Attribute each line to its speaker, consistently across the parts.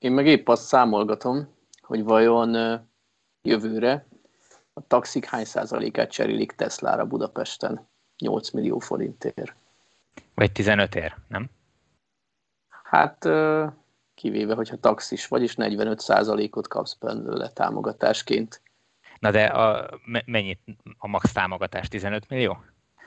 Speaker 1: én meg épp azt számolgatom, hogy vajon jövőre a taxik hány százalékát cserélik Teslára Budapesten 8 millió forintért.
Speaker 2: Vagy 15 ér, nem?
Speaker 1: Hát kivéve, hogyha taxis vagy, és 45 százalékot kapsz belőle támogatásként.
Speaker 2: Na de a, mennyit a max támogatás 15 millió?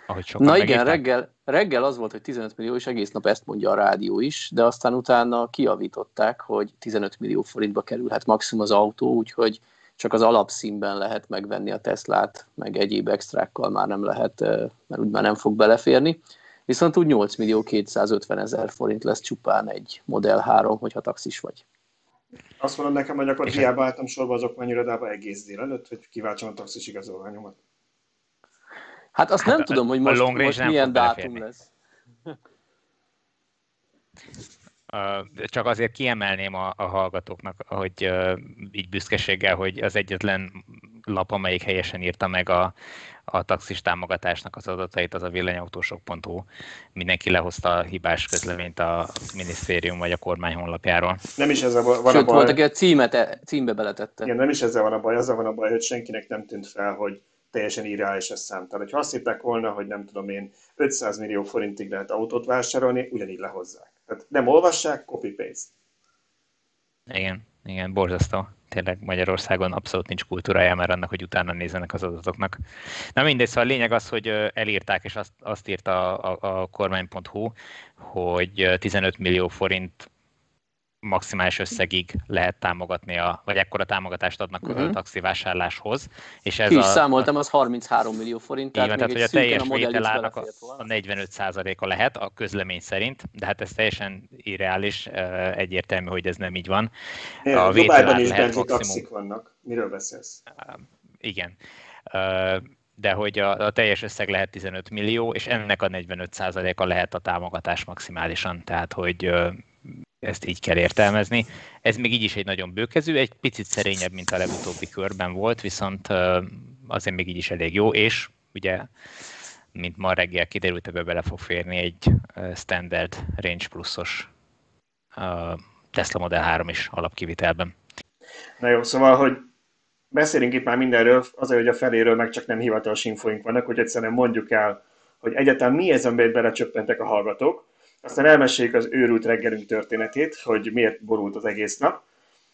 Speaker 1: Ahogy sokan Na igen, reggel, reggel az volt, hogy 15 millió, és egész nap ezt mondja a rádió is, de aztán utána kiavították, hogy 15 millió forintba kerülhet maximum az autó, úgyhogy csak az alapszínben lehet megvenni a Teslát, meg egyéb extrákkal már nem lehet, mert úgy már nem fog beleférni. Viszont úgy 8 millió 250 ezer forint lesz csupán egy Model 3, hogyha taxis vagy.
Speaker 3: Azt mondod nekem, hogy akkor hiába álltam sorba az okmányirodába egész délelőtt, hogy kiváltsam a taxis igazolványomat.
Speaker 1: Hát azt hát nem a, tudom, hogy most, most milyen dátum lesz.
Speaker 2: Csak azért kiemelném a, a hallgatóknak, hogy így büszkeséggel, hogy az egyetlen lap, amelyik helyesen írta meg a, a taxis támogatásnak az adatait, az a villanyautósok.hu. Mindenki lehozta a hibás közleményt a minisztérium vagy a kormány honlapjáról.
Speaker 3: Nem is ezzel van
Speaker 1: Sőt, a baj. volt, aki a címet, e- címbe beletette.
Speaker 3: Igen, nem is ezzel van a baj, azzal van a baj, hogy senkinek nem tűnt fel, hogy teljesen irreális a szám. Tehát, ha azt hitták volna, hogy nem tudom én, 500 millió forintig lehet autót vásárolni, ugyanígy lehozzák. Tehát nem olvassák, copy-paste.
Speaker 2: Igen, igen, borzasztó. Tényleg Magyarországon abszolút nincs kultúrája már annak, hogy utána nézzenek az adatoknak. Na mindegy, szóval a lényeg az, hogy elírták, és azt, azt írta a, a, a kormány.hu, hogy 15 millió forint maximális összegig lehet támogatni, a, vagy ekkora támogatást adnak uh-huh. a taxivásárláshoz.
Speaker 1: És ez Ki is a, számoltam, az 33 millió forint.
Speaker 2: Tehát, igen, tehát hogy a teljes vételának a, a 45%-a lehet a közlemény szerint, de hát ez teljesen irreális, egyértelmű, hogy ez nem így van.
Speaker 3: Miért? A Dubájban is benti taxik vannak. Miről beszélsz?
Speaker 2: Igen de hogy a, a teljes összeg lehet 15 millió, és ennek a 45%-a lehet a támogatás maximálisan, tehát hogy ezt így kell értelmezni. Ez még így is egy nagyon bőkezű, egy picit szerényebb, mint a legutóbbi körben volt, viszont azért még így is elég jó, és ugye, mint ma reggel kiderült, ebbe bele fog férni egy standard Range pluszos Tesla Model 3 is alapkivitelben.
Speaker 3: Na jó, szóval, hogy beszélünk itt már mindenről, azért, hogy a feléről meg csak nem hivatalos infoink vannak, hogy egyszerűen mondjuk el, hogy egyáltalán mi ez, amiben belecsöppentek a hallgatók, aztán elmeséljük az őrült reggelünk történetét, hogy miért borult az egész nap,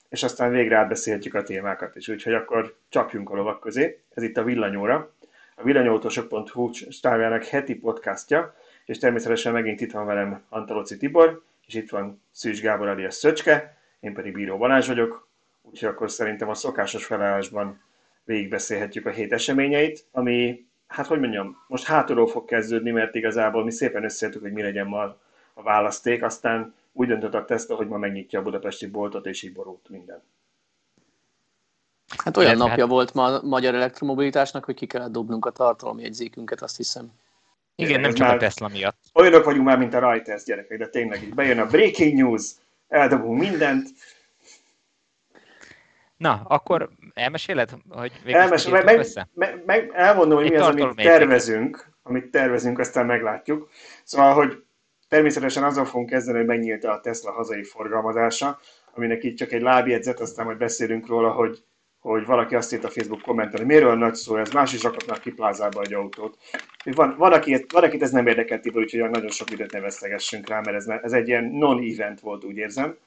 Speaker 3: és aztán végre átbeszélhetjük a témákat is. Úgyhogy akkor csapjunk a lovak közé. Ez itt a Villanyóra, a villanyautósok.hu stábjának heti podcastja, és természetesen megint itt van velem Antaloci Tibor, és itt van Szűcs Gábor alias Szöcske, én pedig Bíró Balázs vagyok, úgyhogy akkor szerintem a szokásos felállásban végigbeszélhetjük a hét eseményeit, ami, hát hogy mondjam, most hátulról fog kezdődni, mert igazából mi szépen összejöttük, hogy mi legyen ma a választék, aztán úgy döntött a Tesla, hogy ma megnyitja a budapesti boltot, és így borult minden.
Speaker 1: Hát olyan napja hát... volt ma a magyar elektromobilitásnak, hogy ki kellett dobnunk a tartalomjegyzékünket, azt hiszem.
Speaker 2: Igen, nem csak a Tesla miatt.
Speaker 3: Olyanok vagyunk már, mint a Reuters gyerekek, de tényleg így bejön a breaking news, eldobunk mindent.
Speaker 2: Na, akkor elmeséled, hogy
Speaker 3: végül Elmesél, meg, meg, meg, meg, elmondom, hogy Egy mi az, amit tervezünk, amit tervezünk, aztán meglátjuk. Szóval, hogy Természetesen azzal fogunk kezdeni, hogy megnyílt a Tesla hazai forgalmazása, aminek itt csak egy lábjegyzet, aztán majd beszélünk róla, hogy, hogy valaki azt írt a Facebook kommentben, hogy miről nagy szó ez, más is rakhatnak ki plázába egy autót. Van, van, aki, van akit ez nem érdekelt, úgyhogy nagyon sok időt ne vesztegessünk rá, mert ez, ez egy ilyen non-event volt, úgy érzem.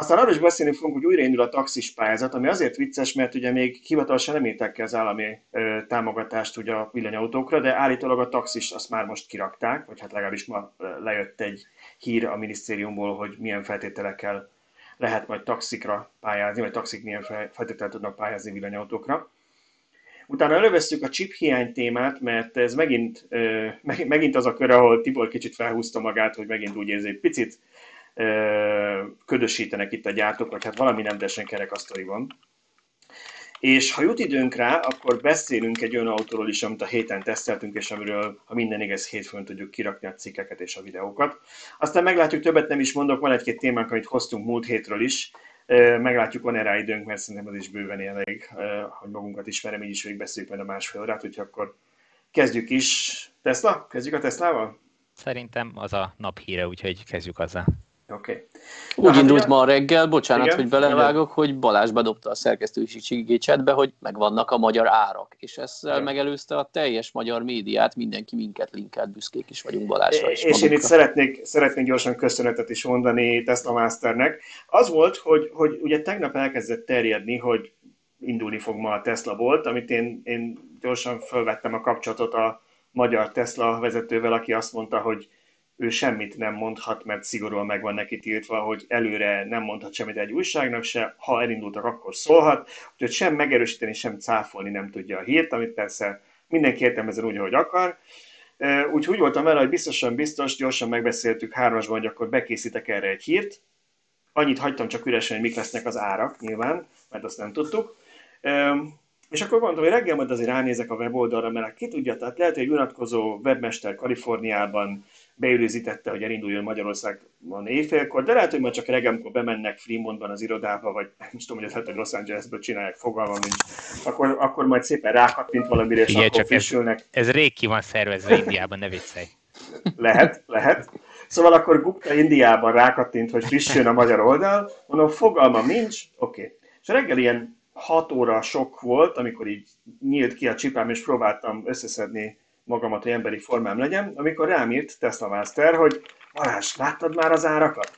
Speaker 3: Aztán arról is beszélni fogunk, hogy újraindul a taxis pályázat, ami azért vicces, mert ugye még hivatalosan nem írták ki az állami ö, támogatást ugye a villanyautókra, de állítólag a taxis azt már most kirakták, vagy hát legalábbis ma lejött egy hír a minisztériumból, hogy milyen feltételekkel lehet majd taxikra pályázni, vagy taxik milyen feltételekkel tudnak pályázni villanyautókra. Utána elővesztük a chip hiány témát, mert ez megint, megint az a kör, ahol Tibor kicsit felhúzta magát, hogy megint úgy érzi, hogy picit ködösítenek itt a gyártók, vagy hát valami nem teljesen kerekasztaliban. És ha jut időnk rá, akkor beszélünk egy olyan autóról is, amit a héten teszteltünk, és amiről, ha minden igaz, hétfőn tudjuk kirakni a cikkeket és a videókat. Aztán meglátjuk, többet nem is mondok, van egy-két témánk, amit hoztunk múlt hétről is. Meglátjuk, van-e rá időnk, mert szerintem az is bőven elég, hogy magunkat ismerem, így is végigbeszéljük majd a másfél órát, úgyhogy akkor kezdjük is. Tesla? Kezdjük a Teslával?
Speaker 2: Szerintem az a nap híre, úgyhogy kezdjük azzal.
Speaker 3: Oké. Okay.
Speaker 1: Úgy hát indult ugye... ma reggel, bocsánat, igen, hogy belevágok, igen. hogy Balázs bedobta a szerkesztőségi chatbe, hogy megvannak a magyar árak, és ezzel igen. megelőzte a teljes magyar médiát, mindenki minket linkelt, büszkék is vagyunk Balázsra.
Speaker 3: És, és én itt szeretnék, szeretnék gyorsan köszönetet is mondani Tesla Masternek. Az volt, hogy, hogy ugye tegnap elkezdett terjedni, hogy indulni fog ma a Tesla volt, amit én, én gyorsan felvettem a kapcsolatot a magyar Tesla vezetővel, aki azt mondta, hogy ő semmit nem mondhat, mert szigorúan meg van neki tiltva, hogy előre nem mondhat semmit egy újságnak se, ha elindultak, akkor szólhat, úgyhogy sem megerősíteni, sem cáfolni nem tudja a hírt, amit persze mindenki értelmezen úgy, ahogy akar. Úgyhogy úgy voltam vele, hogy biztosan biztos, gyorsan megbeszéltük hármasban, hogy akkor bekészítek erre egy hírt. Annyit hagytam csak üresen, hogy mik lesznek az árak, nyilván, mert azt nem tudtuk. És akkor mondtam, hogy reggel majd azért ránézek a weboldalra, mert ki tudja, tehát lehet, hogy egy unatkozó webmester Kaliforniában beülőzítette, hogy elinduljon Magyarországon éjfélkor, de lehet, hogy majd csak reggel, amikor bemennek Fremontban az irodába, vagy nem tudom, hogy lehet, hogy Los Angelesből csinálják, fogalmam nincs, akkor, akkor majd szépen rákattint valamire, és Igen, akkor
Speaker 2: frissülnek. Ez, ez rég ki van szervezve Indiában, ne viccelj.
Speaker 3: Lehet, lehet. Szóval akkor Gupta Indiában rákattint, hogy frissüljön a magyar oldal, mondom, fogalmam nincs, oké. Okay. És reggel ilyen 6 óra sok volt, amikor így nyílt ki a csipám, és próbáltam összeszedni magamat, hogy emberi formám legyen, amikor rám írt Tesla Master, hogy Balázs, láttad már az árakat?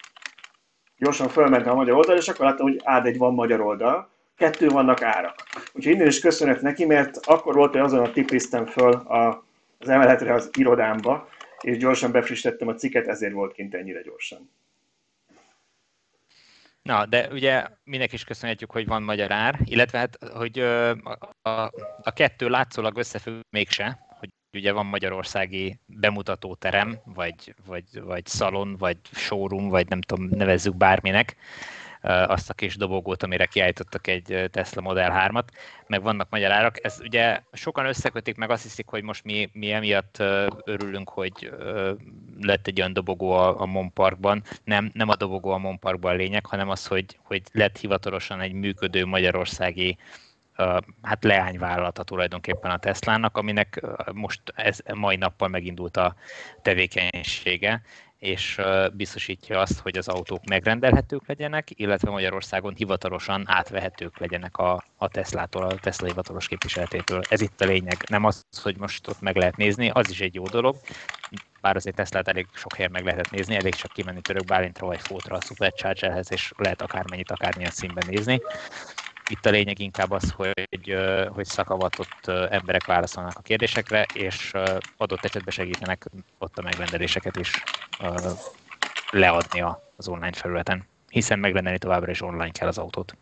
Speaker 3: Gyorsan fölmentem a magyar oldal, és akkor láttam, hogy ád egy van magyar oldal, kettő vannak árak. Úgyhogy innen is köszönet neki, mert akkor volt, hogy azon a tiplisztem föl a, az emeletre az irodámba, és gyorsan befrissítettem a cikket, ezért volt kint ennyire gyorsan.
Speaker 2: Na, de ugye mindenki is köszönhetjük, hogy van magyar ár, illetve hát, hogy a, a, a kettő látszólag összefügg mégse, ugye van magyarországi bemutatóterem, vagy, vagy, vagy szalon, vagy showroom, vagy nem tudom, nevezzük bárminek, azt a kis dobogót, amire kiállítottak egy Tesla Model 3-at, meg vannak magyar árak. Ez ugye sokan összekötik, meg azt hiszik, hogy most mi, mi emiatt örülünk, hogy lett egy olyan dobogó a, a Mon. Nem, nem a dobogó a Mon Parkban a lényeg, hanem az, hogy, hogy lett hivatalosan egy működő magyarországi hát leányvállalata tulajdonképpen a Teslának, aminek most ez mai nappal megindult a tevékenysége, és biztosítja azt, hogy az autók megrendelhetők legyenek, illetve Magyarországon hivatalosan átvehetők legyenek a, a Teslától, a Tesla hivatalos képviseletétől. Ez itt a lényeg. Nem az, hogy most ott meg lehet nézni, az is egy jó dolog, bár azért Teslát elég sok helyen meg lehetett nézni, elég csak kimenni Török Bálintra vagy Fótra a Superchargerhez, és lehet akármennyit, akármilyen színben nézni. Itt a lényeg inkább az, hogy, hogy szakavatott emberek válaszolnak a kérdésekre, és adott esetben segítenek ott a megrendeléseket is leadni az online felületen, hiszen megrendelni továbbra is online kell az autót.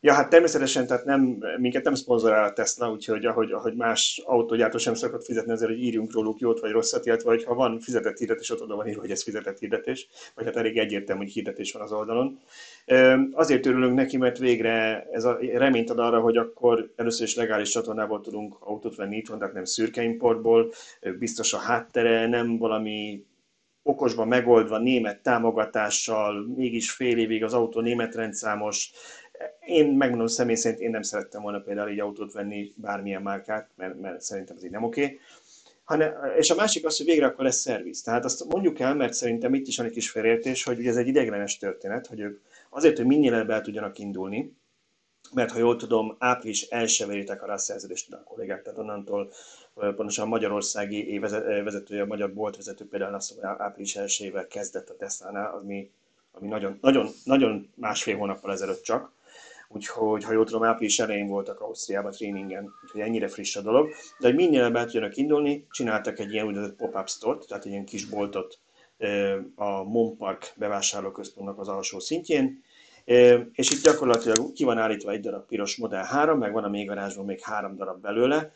Speaker 3: Ja, hát természetesen, tehát nem, minket nem szponzorál a Tesla, úgyhogy ahogy, ahogy más autógyártó sem szokott fizetni azért, hogy írjunk róluk jót vagy rosszat, illetve hogy ha van fizetett hirdetés, ott oda van írva, hogy ez fizetett hirdetés, vagy hát elég egyértelmű, hogy hirdetés van az oldalon. Azért örülünk neki, mert végre ez a reményt ad arra, hogy akkor először is legális csatornából tudunk autót venni itthon, tehát nem szürke importból, biztos a háttere, nem valami okosban megoldva német támogatással, mégis fél évig az autó német rendszámos, én megmondom személy szerint, én nem szerettem volna például egy autót venni, bármilyen márkát, mert, mert szerintem ez így nem oké. Okay. Hanem, és a másik az, hogy végre akkor lesz szerviz. Tehát azt mondjuk el, mert szerintem itt is van egy kis felértés, hogy ugye ez egy ideiglenes történet, hogy ők azért, hogy minél el tudjanak indulni, mert ha jól tudom, április első véritek a rászerződést a kollégák, tehát onnantól pontosan a magyarországi vezetője, a magyar boltvezető például azt mondja, április első kezdett a Tesla-nál, ami, ami nagyon, nagyon, nagyon másfél hónappal ezelőtt csak, úgyhogy ha jól tudom, április elején voltak Ausztriában tréningen, úgyhogy ennyire friss a dolog. De hogy minél el tudjanak indulni, csináltak egy ilyen úgynevezett pop-up store tehát egy ilyen kis boltot a Mon Park bevásárlóközpontnak az alsó szintjén, és itt gyakorlatilag ki van állítva egy darab piros Model 3, meg van a még garázsban még három darab belőle,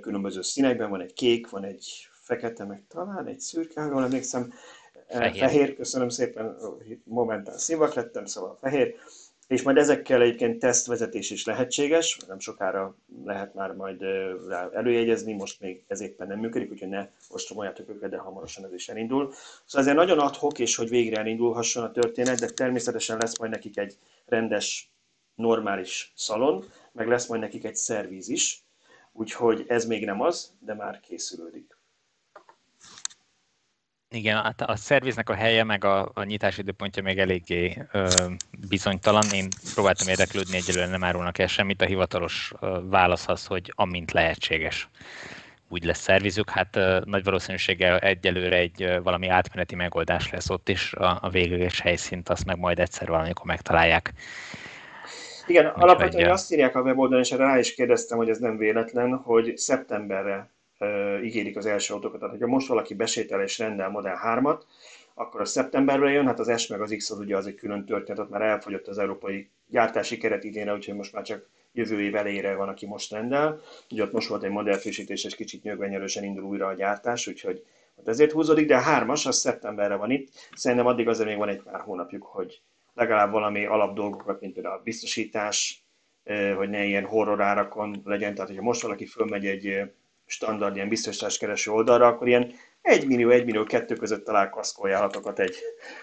Speaker 3: különböző színekben, van egy kék, van egy fekete, meg talán egy szürke, jól emlékszem, fehér. fehér, köszönöm szépen, momentán szívak lettem, szóval fehér, és majd ezekkel egyébként tesztvezetés is lehetséges, nem sokára lehet már majd előjegyezni, most még ez éppen nem működik, úgyhogy ne ostromoljátok őket, de hamarosan ez is elindul. Szóval ezért nagyon adhok, és hogy végre elindulhasson a történet, de természetesen lesz majd nekik egy rendes, normális szalon, meg lesz majd nekik egy szervíz is, úgyhogy ez még nem az, de már készülődik.
Speaker 2: Igen, a, a szerviznek a helye meg a, a nyitási időpontja még eléggé ö, bizonytalan. Én próbáltam érdeklődni, egyelőre nem árulnak el semmit. A hivatalos ö, válasz az, hogy amint lehetséges úgy lesz szervizük. Hát ö, nagy valószínűséggel egyelőre egy ö, valami átmeneti megoldás lesz ott is. A, a végleges helyszínt azt meg majd egyszer valamikor megtalálják.
Speaker 3: Igen, alapvetően azt írják a weboldalon, és erre rá is kérdeztem, hogy ez nem véletlen, hogy szeptemberre uh, ígérik az első autókat. Tehát, hogyha most valaki besétel és rendel Model 3-at, akkor a szeptemberben jön, hát az S meg az X az ugye az egy külön történet, ott már elfogyott az európai gyártási keret idénre, úgyhogy most már csak jövő év elejére van, aki most rendel. Ugye ott most volt egy modellfrissítés, és kicsit nyögvenyelősen indul újra a gyártás, úgyhogy ott ezért húzódik, de a hármas, az szeptemberre van itt. Szerintem addig azért még van egy pár hónapjuk, hogy legalább valami alapdolgokat, mint például a biztosítás, hogy ne ilyen horror árakon legyen. Tehát, hogyha most valaki fölmegy egy standard ilyen biztosításkereső oldalra, akkor ilyen 1 millió, 1 millió, 2 között talál kaszkójálatokat egy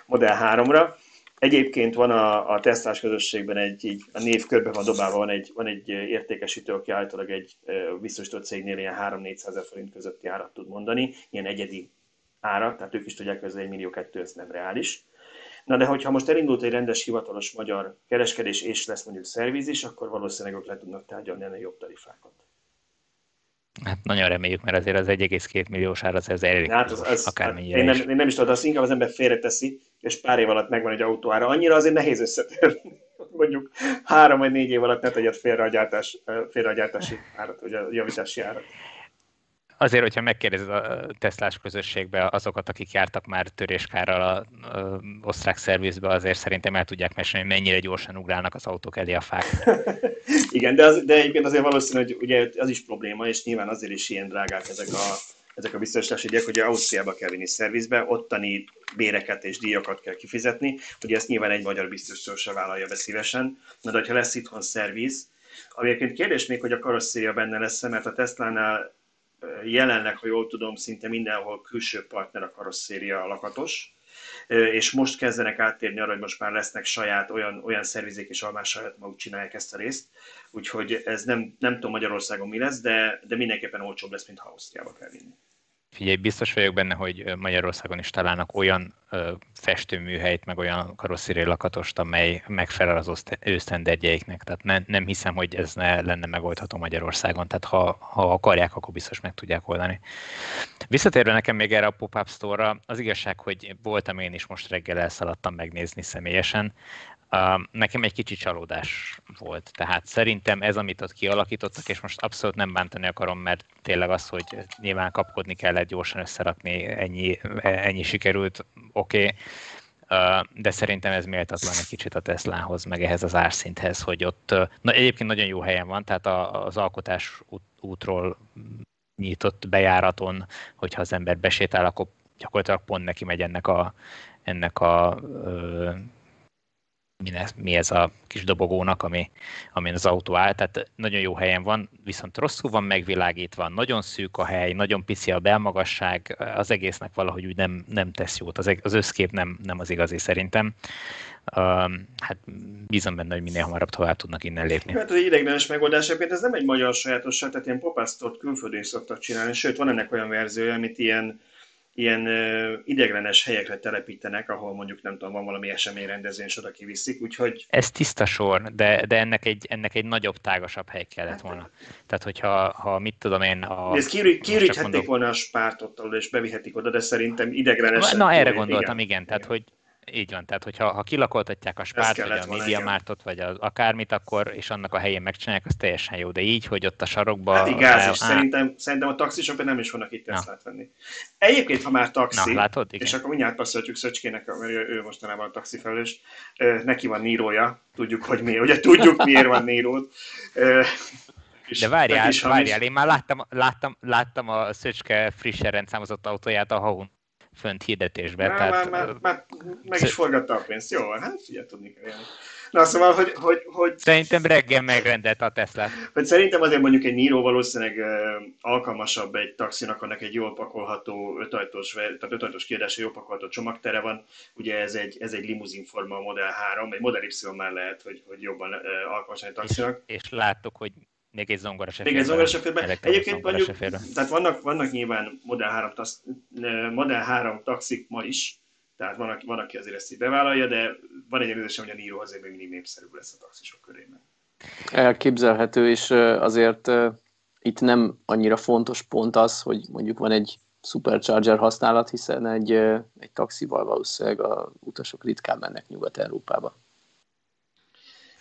Speaker 3: Model 3-ra. Egyébként van a, a tesztás közösségben egy, így a név körbe van dobálva, van egy, van egy értékesítő, aki általában egy biztosított cégnél ilyen 3-400 ezer forint közötti árat tud mondani, ilyen egyedi ára, tehát ők is tudják, hogy ez 1 millió 2, ez nem reális. Na de hogyha most elindult egy rendes hivatalos magyar kereskedés, és lesz mondjuk szerviz is, akkor valószínűleg ők le tudnak tárgyalni ennél jobb tarifákat.
Speaker 2: Hát nagyon reméljük, mert azért az 1,2 milliós ár az ez elég
Speaker 3: hát az, az, hát én, nem, én nem is tudom, azt inkább az ember félreteszi, és pár év alatt megvan egy autóára. Annyira azért nehéz összetérni. Mondjuk három vagy négy év alatt ne tegyed félre a, gyártás, félre a gyártási árat, vagy a javítási árat.
Speaker 2: Azért, hogyha megkérdezed a Teslás közösségbe azokat, akik jártak már töréskárral a, osztrák szervizbe, azért szerintem el tudják mesélni, hogy mennyire gyorsan ugrálnak az autók elé a fák.
Speaker 3: Igen, de, az, de egyébként azért valószínű, hogy ugye az is probléma, és nyilván azért is ilyen drágák ezek a, ezek a biztosítási díjak, hogy Ausztriába kell vinni szervizbe, ottani béreket és díjakat kell kifizetni, ugye ezt nyilván egy magyar biztos sem vállalja be szívesen, de ha lesz itthon szerviz, ami egyébként kérdés még, hogy a karosszéria benne lesz mert a Tesla-nál jelenleg, ha jól tudom, szinte mindenhol külső partner a karosszéria lakatos, és most kezdenek áttérni arra, hogy most már lesznek saját olyan, olyan szervizék, és almás saját maguk csinálják ezt a részt, úgyhogy ez nem, nem tudom Magyarországon mi lesz, de, de mindenképpen olcsóbb lesz, mint ha Ausztriába kell vinni.
Speaker 2: Figyelj, biztos vagyok benne, hogy Magyarországon is találnak olyan ö, festőműhelyt, meg olyan karosszéri lakatost, amely megfelel az ő. Tehát ne, nem hiszem, hogy ez ne lenne megoldható Magyarországon. Tehát ha, ha akarják, akkor biztos meg tudják oldani. Visszatérve nekem még erre a pop-up store-ra, az igazság, hogy voltam én is most reggel elszaladtam megnézni személyesen. Nekem egy kicsi csalódás volt. Tehát szerintem ez, amit ott kialakítottak, és most abszolút nem bántani akarom, mert tényleg az, hogy nyilván kapkodni kellett gyorsan összerakni, ennyi, ennyi sikerült, oké. Okay. De szerintem ez méltatlan egy kicsit a Teslához, meg ehhez az árszinthez, hogy ott na, egyébként nagyon jó helyen van, tehát az alkotás út, útról nyitott bejáraton, hogyha az ember besétál, akkor gyakorlatilag pont neki megy ennek a, ennek a mi, ez, mi ez a kis dobogónak, ami, amin az autó áll, tehát nagyon jó helyen van, viszont rosszul van megvilágítva, nagyon szűk a hely, nagyon pici a belmagasság, az egésznek valahogy úgy nem, nem tesz jót, az, az összkép nem, nem az igazi szerintem. Uh, hát bízom benne, hogy minél hamarabb tovább tudnak innen lépni.
Speaker 3: Hát az ideiglenes megoldás, egyébként ez nem egy magyar sajátosság, tehát ilyen popasztot külföldön szoktak csinálni, sőt van ennek olyan verziója, amit ilyen ilyen ideglenes helyekre telepítenek, ahol mondjuk nem tudom, van valami eseményrendezvény, és oda kiviszik, úgyhogy...
Speaker 2: Ez tiszta sor, de, de ennek, egy, ennek egy nagyobb, tágasabb hely kellett volna. Tehát, hogyha ha mit tudom én... A,
Speaker 3: ez kiüríthették mondom... volna a spártot és bevihetik oda, de szerintem ideglenes...
Speaker 2: Na, erre gondoltam, igen, igen. tehát, hogy így van, tehát hogyha ha kilakoltatják a spárt, vagy a médiamártot, vagy az akármit, akkor, és annak a helyén megcsinálják, az teljesen jó. De így, hogy ott a sarokba...
Speaker 3: Hát igaz, és szerintem, szerintem a taxisok nem is vannak itt Teslát venni. Egyébként, ha már taxi, Na, látod? Igen. és akkor mindjárt passzoljuk Szöcskének, mert ő mostanában a taxifelelős, neki van nírója, tudjuk, hogy miért, ugye tudjuk, miért van níród.
Speaker 2: De várjál, várjál, én már láttam, láttam, láttam a Szöcske frissen rendszámozott autóját a Haun fönt hirdetésbe.
Speaker 3: Már, tehát, már, már, már meg is forgatta a pénzt. Jó, hát figyelj, tudni kell. Na szóval, hogy, hogy, hogy...
Speaker 2: Szerintem reggel megrendelte a Tesla.
Speaker 3: Hogy szerintem azért mondjuk egy Niro valószínűleg alkalmasabb egy taxinak, annak egy jól pakolható, ötajtós, tehát ötajtós kiadása jól pakolható csomagtere van. Ugye ez egy, ez egy limuzin forma a Model 3, egy Model Y már lehet, hogy, hogy jobban alkalmas egy taxinak.
Speaker 2: És, és láttuk, hogy Még egy zongora
Speaker 3: Még egy zongora Egyébként mondjuk, tehát vannak, vannak nyilván Model 3, tax, Model 3 taxik ma is, tehát van, aki, van, aki azért ezt így bevállalja, de van egy érzésem, hogy a Niro azért még mindig népszerűbb lesz a taxisok körében.
Speaker 1: Elképzelhető, és azért itt nem annyira fontos pont az, hogy mondjuk van egy Supercharger használat, hiszen egy, egy taxival valószínűleg a utasok ritkán mennek Nyugat-Európába.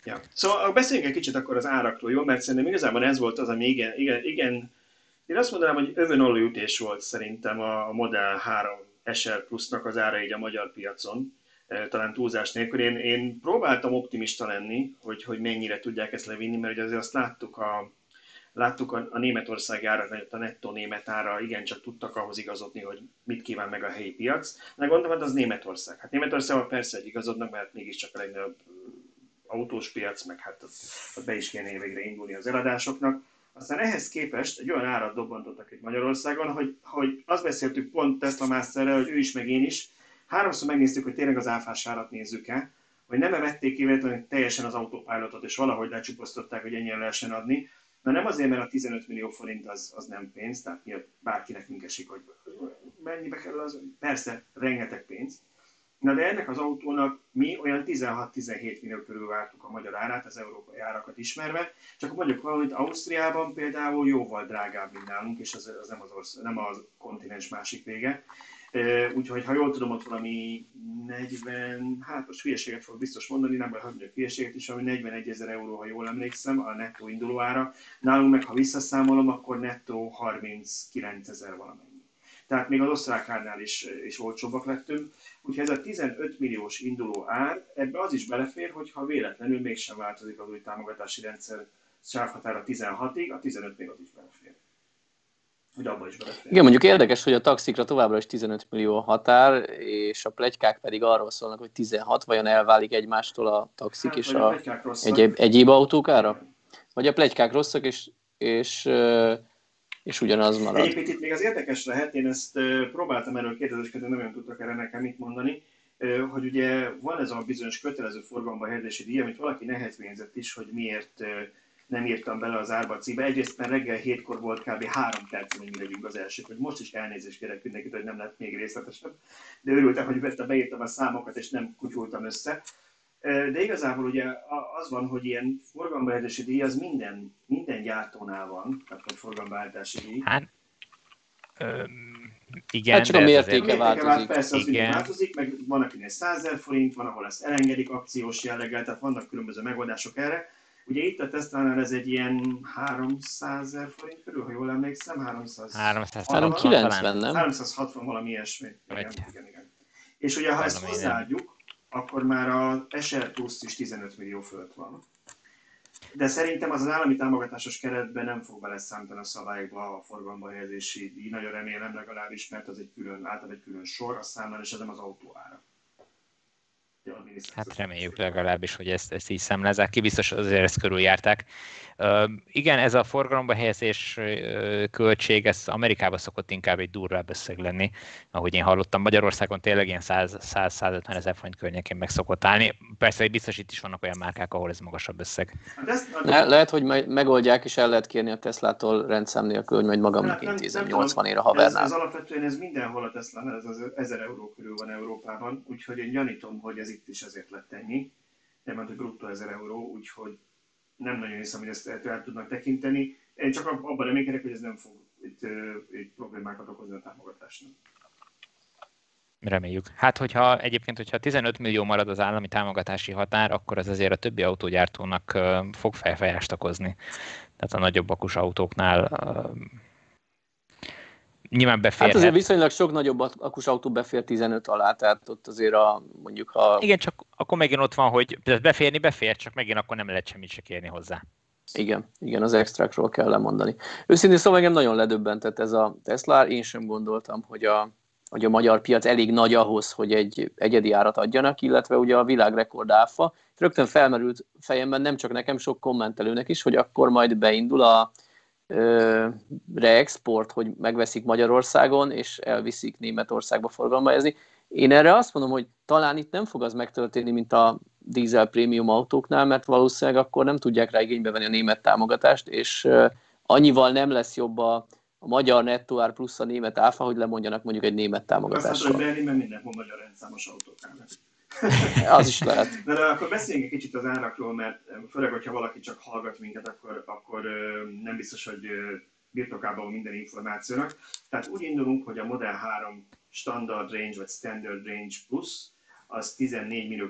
Speaker 3: Ja. Szóval beszéljünk egy kicsit akkor az árakról, jó? Mert szerintem igazából ez volt az, ami igen, igen, igen én azt mondanám, hogy övön ütés volt szerintem a Model 3 SR Plus-nak az ára így a magyar piacon, talán túlzás nélkül. Én, én próbáltam optimista lenni, hogy, hogy mennyire tudják ezt levinni, mert ugye azért azt láttuk a, láttuk a, a Németország ára, a nettó német ára igencsak tudtak ahhoz igazodni, hogy mit kíván meg a helyi piac. De gondolom, hát az Németország. Hát Németországban persze egy igazodnak, mert mégiscsak a legnagyobb autós piac, meg hát ott, ott be is kéne végre indulni az eladásoknak. Aztán ehhez képest egy olyan árat dobbantottak itt Magyarországon, hogy, hogy azt beszéltük pont Tesla Masterrel, hogy ő is, meg én is, háromszor megnéztük, hogy tényleg az áfás árat nézzük-e, hogy nem vették ki teljesen az autopilotot, és valahogy lecsupasztották, hogy ennyien lehessen adni, Na nem azért, mert a 15 millió forint az, az nem pénz, tehát mi bárkinek mink esik, hogy mennyibe kerül az, persze, rengeteg pénz. Na de ennek az autónak mi olyan 16-17 millió körül vártuk a magyar árát, az európai árakat ismerve. Csak mondjuk valamit Ausztriában például jóval drágább, mint nálunk, és az, az nem, az ország, nem az kontinens másik vége. Úgyhogy ha jól tudom, ott valami 40, hát most hülyeséget fog biztos mondani, nem vagy hagyjuk hülyeséget is, ami 41 ezer euró, ha jól emlékszem, a nettó indulóára. Nálunk meg, ha visszaszámolom, akkor nettó 39 ezer valamennyi. Tehát még az osztrákárnál is, is olcsóbbak lettünk. Úgyhogy ez a 15 milliós induló ár, ebbe az is belefér, hogy ha véletlenül mégsem változik az új támogatási rendszer sávhatára 16-ig, a 15 még az is belefér hogy abba is belefér.
Speaker 1: Igen, mondjuk érdekes, hogy a taxikra továbbra is 15 millió a határ, és a plegykák pedig arról szólnak, hogy 16, vajon elválik egymástól a taxik hát, és a, a egyéb, egyéb autók ára? Vagy a plegykák rosszak, és, és, és ugyanaz marad.
Speaker 3: Egyébként itt még az érdekes lehet, én ezt próbáltam erről kérdezéskedni, nem olyan tudtak erre nekem mit mondani, hogy ugye van ez a bizonyos kötelező forgalomba helyezési díj, amit valaki nehezményezett is, hogy miért nem írtam bele az árba címbe. Egyrészt mert reggel hétkor volt kb. három perc, hogy mi az elsők, hogy most is elnézést kérek mindenkit, hogy nem lett még részletesebb. De örültem, hogy beírtam a számokat, és nem kutyultam össze. De igazából ugye az van, hogy ilyen forgalombeállítási díj az minden, minden gyártónál van, tehát hogy forgalombeállítási díj.
Speaker 2: Hát, öm, igen,
Speaker 1: hát csak a mértéke változik. Vált,
Speaker 3: persze az igen. változik, meg van akinek 100 forint, van, ahol ezt elengedik akciós jelleggel, tehát vannak különböző megoldások erre. Ugye itt a Tesla-nál ez egy ilyen 300 ezer forint körül, ha jól emlékszem, 300...
Speaker 1: 390, nem?
Speaker 3: 360 valami ilyesmi. Igen, igen, igen. És ugye, ha ezt hozzáadjuk, akkor már a SR Plus is 15 millió fölött van. De szerintem az az állami támogatásos keretben nem fog beleszámítani a szabályokba a forgalomba helyezési díj. Nagyon remélem legalábbis, mert az egy külön, általában egy külön sor a számlán, és ez nem az autó ára.
Speaker 2: Hát reméljük legalábbis, hogy ezt, ezt így szemlezzák ki, biztos azért ezt körüljárták. Igen, ez a forgalomba helyezés költség, ez Amerikában szokott inkább egy durvább összeg lenni, ahogy én hallottam. Magyarországon tényleg ilyen 100-150 ezer forint környékén meg szokott állni. Persze, hogy biztos itt is vannak olyan márkák, ahol ez magasabb összeg.
Speaker 1: Le, lehet, hogy megoldják, és el lehet kérni a Teslától rendszám nélkül, hogy majd magamnak hát, intézem 80 ér a havernál.
Speaker 3: Ez, ez alapvetően ez mindenhol a Tesla, ez az 1000 euró körül van Európában, úgyhogy én gyanítom, hogy ez itt is ezért lett ennyi. Nem, mert hogy bruttó 1000 euró, úgyhogy nem nagyon hiszem, hogy ezt el tudnak tekinteni. Én csak abban reménykedek, hogy ez nem fog itt, itt problémákat okozni a támogatásnak.
Speaker 2: Reméljük. Hát, hogyha egyébként, hogyha 15 millió marad az állami támogatási határ, akkor ez azért a többi autógyártónak fog felfejást okozni. Tehát a nagyobb akus autóknál nyilván befér.
Speaker 1: Hát azért viszonylag sok nagyobb akus autó befér 15 alá, tehát ott azért a, mondjuk ha...
Speaker 2: Igen, csak akkor megint ott van, hogy beférni befér, csak megint akkor nem lehet semmit se kérni hozzá.
Speaker 1: Igen, igen, az extrákról kell lemondani. Őszintén szóval engem nagyon ledöbbentett ez a Tesla, én sem gondoltam, hogy a, hogy a magyar piac elég nagy ahhoz, hogy egy egyedi árat adjanak, illetve ugye a világrekord áfa. Rögtön felmerült fejemben nem csak nekem, sok kommentelőnek is, hogy akkor majd beindul a, reexport, hogy megveszik Magyarországon, és elviszik Németországba forgalmazni. Én erre azt mondom, hogy talán itt nem fog az megtörténni, mint a dízel prémium autóknál, mert valószínűleg akkor nem tudják rá igénybe venni a német támogatást, és annyival nem lesz jobb a, a magyar nettó ár plusz a német áfa, hogy lemondjanak mondjuk egy német támogatást. Azt
Speaker 3: mondom, hogy Berlinben mindenhol magyar rendszámos autóknál
Speaker 1: Az is lehet.
Speaker 3: De, de akkor beszéljünk egy kicsit az árakról, mert főleg, hogyha valaki csak hallgat minket, akkor, akkor nem biztos, hogy birtokában van minden információnak. Tehát úgy indulunk, hogy a Model 3 Standard Range vagy Standard Range Plus az 14 millió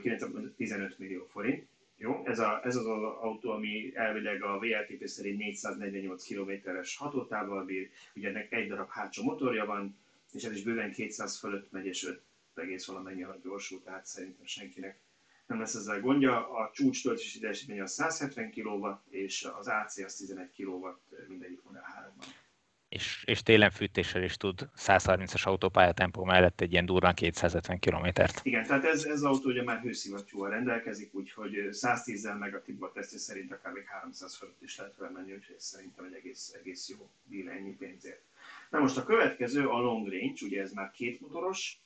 Speaker 3: 15 millió forint. Jó? Ez, a, ez az az autó, ami elvileg a VLTP szerint 448 km-es hatótávval bír, ugye ennek egy darab hátsó motorja van, és ez is bőven 200 fölött megy, és 5 egész valamennyi a gyorsú, tehát szerintem senkinek nem lesz ezzel gondja. A csúcs töltési teljesítmény az 170 kW, és az AC az 11 kW mindegyik Model 3-ban.
Speaker 2: És, és télen fűtéssel is tud 130-as autópályatempó mellett egy ilyen durván 250 kilométert.
Speaker 3: Igen, tehát ez, ez az autó ugye már hőszivattyúval rendelkezik, úgyhogy 110-zel meg a Tibor tesztje szerint akár még 300 fölött is lehet vele menni, úgyhogy szerintem egy egész, egész jó deal ennyi pénzért. Na most a következő a long range, ugye ez már két motoros,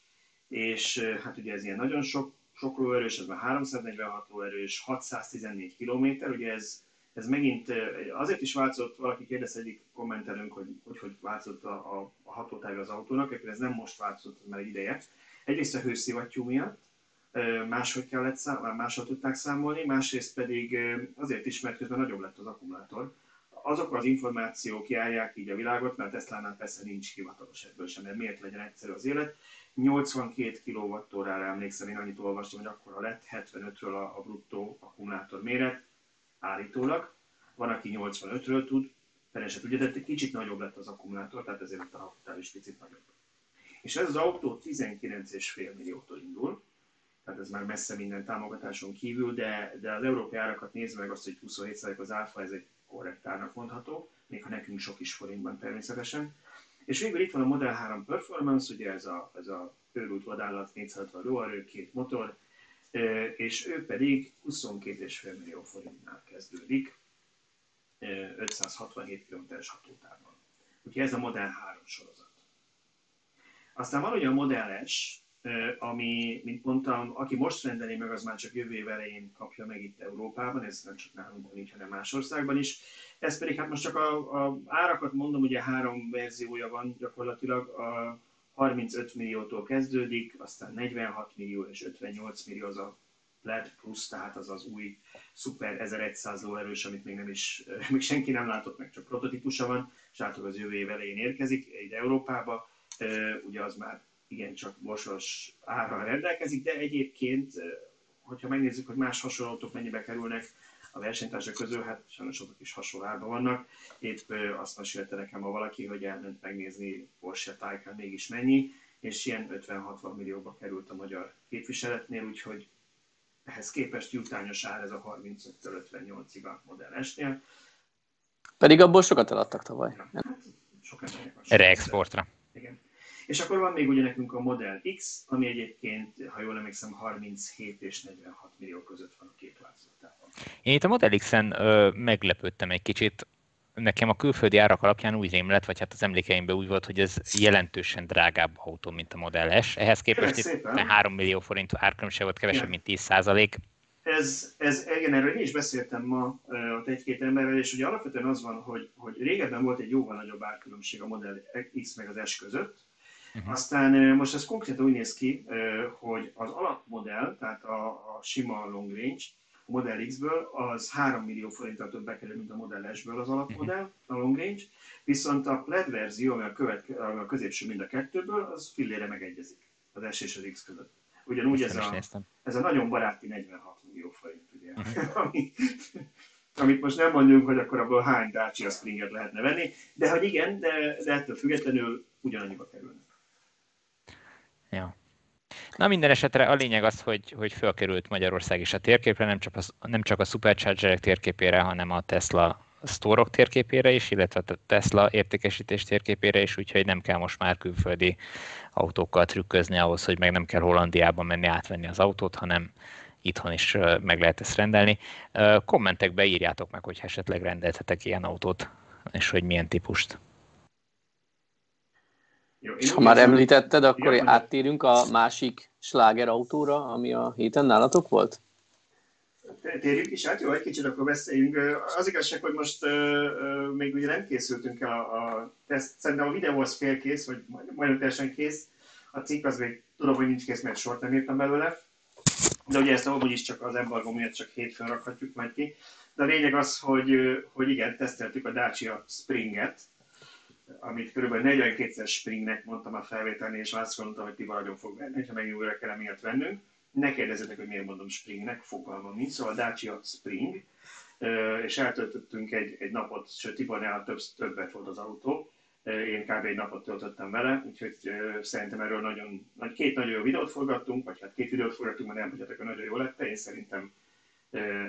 Speaker 3: és hát ugye ez ilyen nagyon sok, sok lóerős, ez már 346 lóerős, 614 km, ugye ez, ez megint azért is változott, valaki kérdezte egyik kommentelőnk, hogy hogy, hogy változott a, a, a hatótáv az autónak, ez nem most változott, ez már egy ideje. Egyrészt a hőszivattyú miatt, máshogy kellett szám, máshogy tudták számolni, másrészt pedig azért is, mert közben nagyobb lett az akkumulátor. Azok az információk járják így a világot, mert Tesla-nál persze nincs hivatalos ebből sem, mert miért legyen egyszerű az élet. 82 kWh-ra emlékszem, én annyit olvastam, hogy akkor lett 75-ről a, a bruttó akkumulátor méret, állítólag. Van, aki 85-ről tud, fele se tudja, de kicsit nagyobb lett az akkumulátor, tehát ezért a hatótáv is picit nagyobb. És ez az autó 19,5 milliótól indul, tehát ez már messze minden támogatáson kívül, de, de az európai árakat nézve meg azt, hogy 27% az áfa, ez egy korrekt árnak mondható, még ha nekünk sok is forintban természetesen. És végül itt van a Model 3 Performance, ugye ez a, ez a őrült vadállat, 460 lóerő, két motor, és ő pedig 22,5 millió forintnál kezdődik, 567 km-es hatótávon. Úgyhogy ez a Model 3 sorozat. Aztán van ugye a Model S, ami, mint mondtam, aki most rendeli meg, az már csak jövő év elején kapja meg itt Európában, ez nem csak nálunk van hanem más országban is. Ez pedig, hát most csak a, a árakat mondom, ugye három verziója van gyakorlatilag, a 35 milliótól kezdődik, aztán 46 millió és 58 millió az a LED plusz, tehát az az új Super 1100 lóerős, amit még nem is, még senki nem látott meg, csak prototípusa van, és általában az jövő év elején érkezik ide Európába, ugye az már igencsak mosos ára rendelkezik, de egyébként, hogyha megnézzük, hogy más hasonlótok mennyibe kerülnek a versenytársak közül, hát sajnos azok is hasonló árban vannak. Épp azt mesélte nekem ma valaki, hogy elment megnézni Porsche Taycan mégis mennyi, és ilyen 50-60 millióba került a magyar képviseletnél, úgyhogy ehhez képest jutányos ár ez a 35-től 58-ig a Model S-nél.
Speaker 1: Pedig abból sokat eladtak tavaly. Ja, hát,
Speaker 2: sok Erre exportra.
Speaker 3: Igen. És akkor van még ugye nekünk a Model X, ami egyébként, ha jól emlékszem, 37 és 46 millió között van a két változatában.
Speaker 2: Én itt a Model X-en ö, meglepődtem egy kicsit. Nekem a külföldi árak alapján úgy rém lett, vagy hát az emlékeimben úgy volt, hogy ez jelentősen drágább autó, mint a Model S. Ehhez képest itt 3 millió forint árkülönbség volt, kevesebb, mint 10 százalék.
Speaker 3: Ez, ez, igen, erről én is beszéltem ma ott egy-két emberrel, és ugye alapvetően az van, hogy, hogy régebben volt egy jóval nagyobb árkülönbség a Model X meg az S között, Uh-huh. Aztán most ez konkrétan úgy néz ki, hogy az alapmodell, tehát a, a sima long range, a Model X-ből az 3 millió forinttal többbe kerül, mint a Model S-ből az alapmodell, a long range, viszont a LED verzió, ami a, követ, ami a középső mind a kettőből, az fillére megegyezik az S és az X között. Ugyanúgy ez a, ez a nagyon baráti 46 millió forint, ugye, uh-huh. ami, amit most nem mondjuk, hogy akkor abból hány Dacia Springer lehetne venni, de hogy igen, de, de ettől függetlenül ugyanannyiba kerülnek.
Speaker 2: Ja. Na minden esetre a lényeg az, hogy, hogy fölkerült Magyarország is a térképre, nem csak, a, nem csak a Superchargerek térképére, hanem a Tesla sztórok térképére is, illetve a Tesla értékesítés térképére is, úgyhogy nem kell most már külföldi autókkal trükközni ahhoz, hogy meg nem kell Hollandiába menni átvenni az autót, hanem itthon is meg lehet ezt rendelni. Kommentekbe írjátok meg, hogy esetleg rendeltetek ilyen autót, és hogy milyen típust.
Speaker 1: Jó, és ha már említetted, akkor ja, áttérünk a másik sláger autóra, ami a héten nálatok volt?
Speaker 3: Térjünk is át, jó, egy kicsit akkor beszéljünk. Az igazság, hogy most uh, uh, még ugye nem készültünk el a, a teszt, szerintem a videó az félkész, vagy majdnem teljesen kész. A cikk az még tudom, hogy nincs kész, mert sort nem írtam belőle. De ugye ezt amúgy is csak az embargo miatt csak hétfőn rakhatjuk majd ki. De a lényeg az, hogy, hogy igen, teszteltük a Dacia Springet, amit kb. 42-szer Springnek mondtam a felvételni, és azt gondoltam, hogy ti nagyon fog venni, ha megint újra kell emiatt vennünk. Ne kérdezzetek, hogy miért mondom Springnek, fogalmam nincs, szóval Dacia Spring, és eltöltöttünk egy, egy napot, sőt Tibornál több, többet volt az autó, én kb. egy napot töltöttem vele, úgyhogy szerintem erről nagyon, két nagyon jó videót forgattunk, vagy hát két videót forgattunk, mert nem tudjátok, hogy nagyon jó lett, én szerintem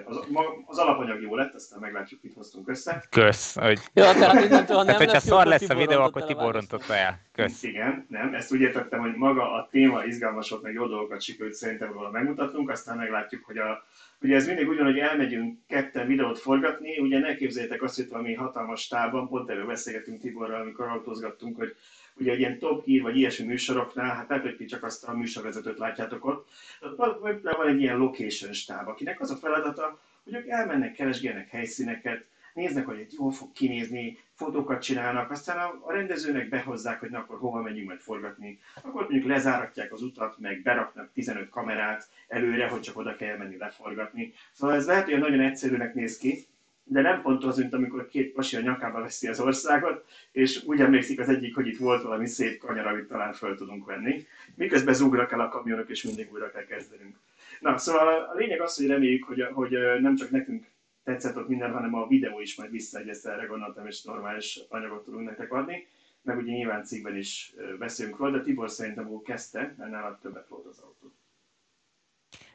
Speaker 3: az, az alapanyag jó lett, aztán meglátjuk, mit hoztunk össze.
Speaker 2: Kösz. Hogy...
Speaker 1: Ja, tehát innentől, ha nem
Speaker 2: tehát, hogyha szar lesz a videó, akkor Tibor rontotta el. Kösz.
Speaker 3: Igen, nem, ezt úgy értettem, hogy maga a téma izgalmas volt, meg jó dolgokat sikerült szerintem volna megmutatnunk, aztán meglátjuk, hogy a, ugye ez mindig ugyan, hogy elmegyünk ketten videót forgatni, ugye ne képzeljétek azt, hogy valami hatalmas tában, pont erről beszélgetünk Tiborral, amikor autózgattunk, hogy ugye egy ilyen Top Gear vagy ilyesmi műsoroknál, hát lehet, hogy ti csak azt a műsorvezetőt látjátok ott, ott van egy ilyen location stáb, akinek az a feladata, hogy ők elmennek, keresgélnek helyszíneket, néznek, hogy egy jól fog kinézni, fotókat csinálnak, aztán a, a rendezőnek behozzák, hogy na akkor hova megyünk majd forgatni. Akkor mondjuk lezáratják az utat, meg beraknak 15 kamerát előre, hogy csak oda kell menni leforgatni. Szóval ez lehet, hogy nagyon egyszerűnek néz ki, de nem pont az, mint amikor két pasi a nyakába veszi az országot, és úgy emlékszik az egyik, hogy itt volt valami szép kanyar, amit talán föl tudunk venni. Miközben zúgrak el a kamionok, és mindig újra kell kezdenünk. Na, szóval a lényeg az, hogy reméljük, hogy, hogy nem csak nekünk tetszett ott minden, hanem a videó is majd visszaegyezte, erre gondoltam, és normális anyagot tudunk nektek adni. Meg ugye nyilván cikkben is beszélünk róla, de Tibor szerintem úgy kezdte, mert nála többet volt az autó.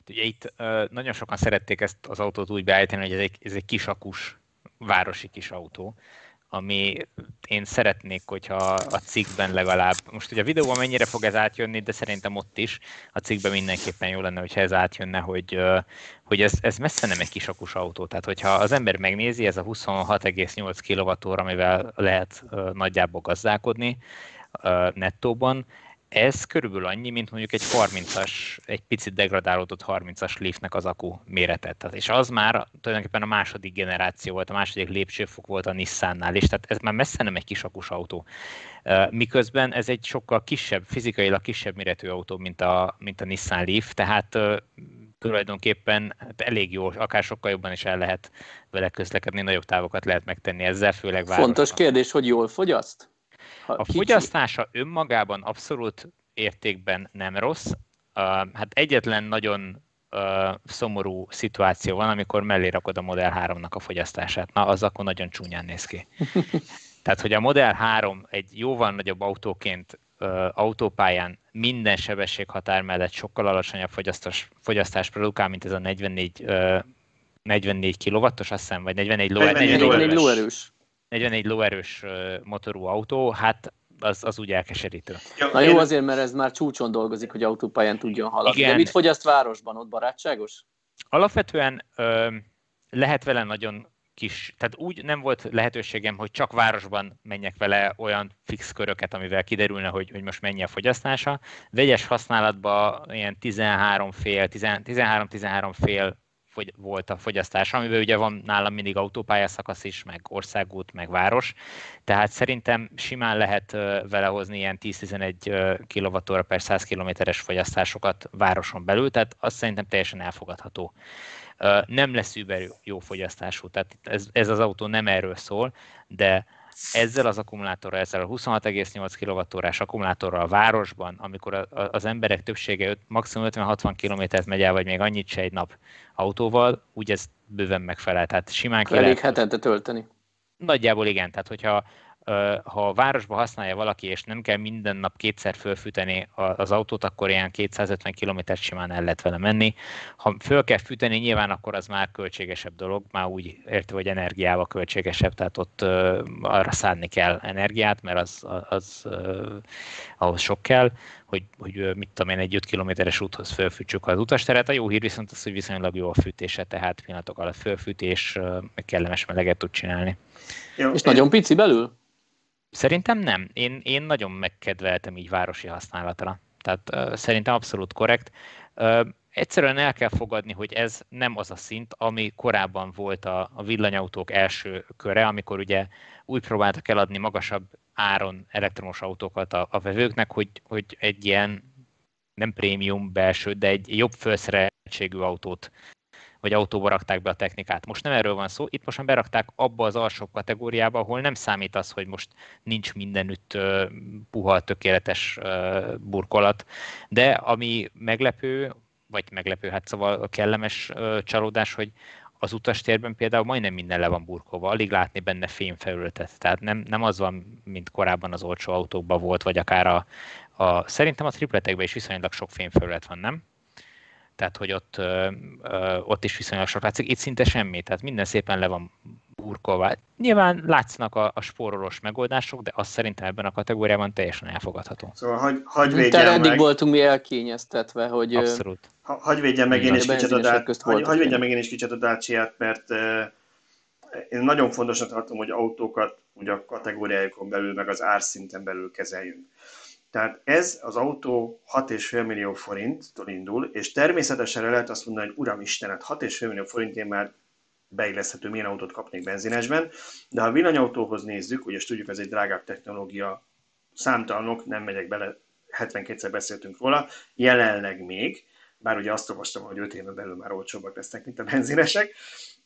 Speaker 2: Ugye itt nagyon sokan szerették ezt az autót úgy beállítani, hogy ez egy, ez egy kisakus, városi kis autó, ami én szeretnék, hogyha a cikkben legalább, most ugye a videóban mennyire fog ez átjönni, de szerintem ott is, a cikkben mindenképpen jó lenne, hogyha ez átjönne, hogy, hogy ez, ez messze nem egy kisakus autó. Tehát, hogyha az ember megnézi, ez a 26,8 kWh, amivel lehet nagyjából gazdálkodni nettóban, ez körülbelül annyi, mint mondjuk egy 30-as, egy picit degradálódott 30-as Leafnek az akku méretet. És az már tulajdonképpen a második generáció volt, a második lépcsőfok volt a Nissannál, és tehát ez már messze nem egy kis akus autó. Miközben ez egy sokkal kisebb, fizikailag kisebb méretű autó, mint a, mint a Nissan Leaf, tehát tulajdonképpen hát elég jó, akár sokkal jobban is el lehet vele közlekedni, nagyobb távokat lehet megtenni ezzel, főleg városban.
Speaker 1: Fontos kérdés, hogy jól fogyaszt?
Speaker 2: A kicsi. fogyasztása önmagában abszolút értékben nem rossz. Hát egyetlen nagyon szomorú szituáció van, amikor mellé rakod a Model 3-nak a fogyasztását. Na, az akkor nagyon csúnyán néz ki. Tehát, hogy a Model 3 egy jóval nagyobb autóként autópályán minden sebességhatár mellett sokkal alacsonyabb fogyasztás, fogyasztás produkál, mint ez a 44, 44 kW-os, azt hiszem, vagy 44,
Speaker 1: 44, 44 lóerős.
Speaker 2: 41 lóerős motorú autó, hát az, az úgy elkeserítő.
Speaker 1: Na jó, azért, mert ez már csúcson dolgozik, hogy autópályán tudjon haladni. Igen. De mit fogyaszt városban? Ott barátságos?
Speaker 2: Alapvetően ö, lehet vele nagyon kis, tehát úgy nem volt lehetőségem, hogy csak városban menjek vele olyan fix köröket, amivel kiderülne, hogy, hogy most mennyi a fogyasztása. Vegyes használatban ilyen 13 fél, 13-13 fél fogy, volt a fogyasztás, amiben ugye van nálam mindig autópályaszakasz is, meg országút, meg város, tehát szerintem simán lehet vele hozni ilyen 10-11 kWh per 100 km-es fogyasztásokat városon belül, tehát azt szerintem teljesen elfogadható. Nem lesz über jó fogyasztású, tehát ez, ez az autó nem erről szól, de ezzel az akkumulátorral, ezzel a 26,8 kWh-s akkumulátorral a városban, amikor az emberek többsége maximum 50-60 km-t megy el, vagy még annyit se egy nap autóval, úgy ez bőven megfelel. Tehát simán
Speaker 1: ki Elég hetente tölteni.
Speaker 2: Nagyjából igen, tehát hogyha ha a városba használja valaki, és nem kell minden nap kétszer fölfűteni az autót, akkor ilyen 250 km simán el lehet vele menni. Ha föl kell fűteni, nyilván akkor az már költségesebb dolog, már úgy értve, hogy energiával költségesebb, tehát ott arra szánni kell energiát, mert az, az, az ahhoz sok kell, hogy, hogy mit tudom én, egy 5 kilométeres úthoz fölfűtsük az utasteret. A jó hír viszont az, hogy viszonylag jó a fűtése, tehát pillanatok alatt fölfűtés, meg kellemes meleget tud csinálni.
Speaker 1: Jó, és én... nagyon pici belül?
Speaker 2: Szerintem nem. Én, én nagyon megkedveltem így városi használatra. Tehát uh, szerintem abszolút korrekt. Uh, egyszerűen el kell fogadni, hogy ez nem az a szint, ami korábban volt a, a villanyautók első köre, amikor ugye úgy próbáltak eladni magasabb áron elektromos autókat a, a vevőknek, hogy, hogy egy ilyen nem prémium belső, de egy jobb felszereltségű autót vagy autóba rakták be a technikát. Most nem erről van szó, itt most már berakták abba az alsó kategóriába, ahol nem számít az, hogy most nincs mindenütt uh, puha, tökéletes burkolat, de ami meglepő, vagy meglepő, hát szóval kellemes csalódás, hogy az utastérben például majdnem minden le van burkolva, alig látni benne fémfelületet. Tehát nem, nem az van, mint korábban az olcsó autókban volt, vagy akár a, a szerintem a tripletekben is viszonylag sok fémfelület van, nem? Tehát, hogy ott, ö, ö, ott is viszonylag sok látszik, itt szinte semmi, tehát minden szépen le van burkolva. Nyilván látszanak a, a spórolós megoldások, de azt szerintem ebben a kategóriában teljesen elfogadható.
Speaker 3: Szóval hagy, hagy védjem
Speaker 1: meg. eddig voltunk mi elkényeztetve, hogy...
Speaker 2: Abszolút.
Speaker 3: Ha, hagy védjem meg én is kicsit a, dát, hagy, hagy védjem meg én is kicsit a Dacia-t, mert uh, én nagyon fontosnak tartom, hogy autókat ugye a kategóriájukon belül, meg az árszinten belül kezeljünk. Tehát ez az autó 6,5 millió forinttól indul, és természetesen lehet azt mondani, hogy uram Istenet, 6,5 millió forintért már beilleszthető, milyen autót kapnék benzinesben, de ha a villanyautóhoz nézzük, ugye tudjuk, ez egy drágább technológia, számtalanok, nem megyek bele, 72-szer beszéltünk róla, jelenleg még, bár ugye azt olvastam, hogy 5 éven belül már olcsóbbak lesznek, mint a benzinesek,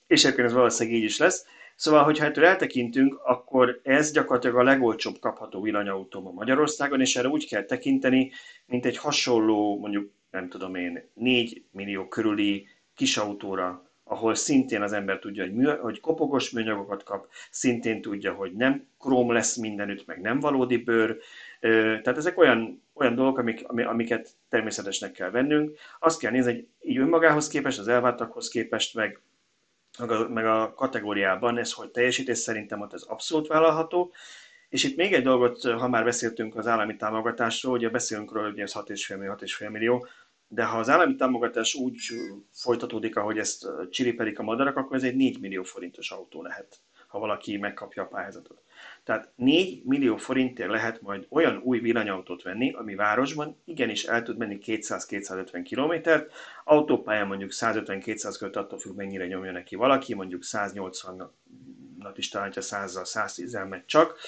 Speaker 3: és egyébként ez valószínűleg így is lesz. Szóval, hogyha ettől eltekintünk, akkor ez gyakorlatilag a legolcsóbb kapható villanyautó a Magyarországon, és erre úgy kell tekinteni, mint egy hasonló, mondjuk, nem tudom én, 4 millió körüli kis autóra, ahol szintén az ember tudja, hogy, mű, hogy kopogos műanyagokat kap, szintén tudja, hogy nem króm lesz mindenütt, meg nem valódi bőr. Tehát ezek olyan, olyan dolgok, amik, amiket természetesnek kell vennünk. Azt kell nézni, hogy így önmagához képest, az elváltakhoz képest, meg meg a, meg a kategóriában ez hogy teljesítés, szerintem ott ez abszolút vállalható. És itt még egy dolgot, ha már beszéltünk az állami támogatásról, ugye beszélünk róla, hogy ez 6,5 millió, 6,5 millió, de ha az állami támogatás úgy folytatódik, ahogy ezt csiripelik a madarak, akkor ez egy 4 millió forintos autó lehet, ha valaki megkapja a pályázatot. Tehát 4 millió forintért lehet majd olyan új villanyautót venni, ami városban igenis el tud menni 200-250 kilométert, autópályán mondjuk 150-200 költ attól függ, mennyire nyomja neki valaki, mondjuk 180 nat is talán, ha 100 110 megy csak.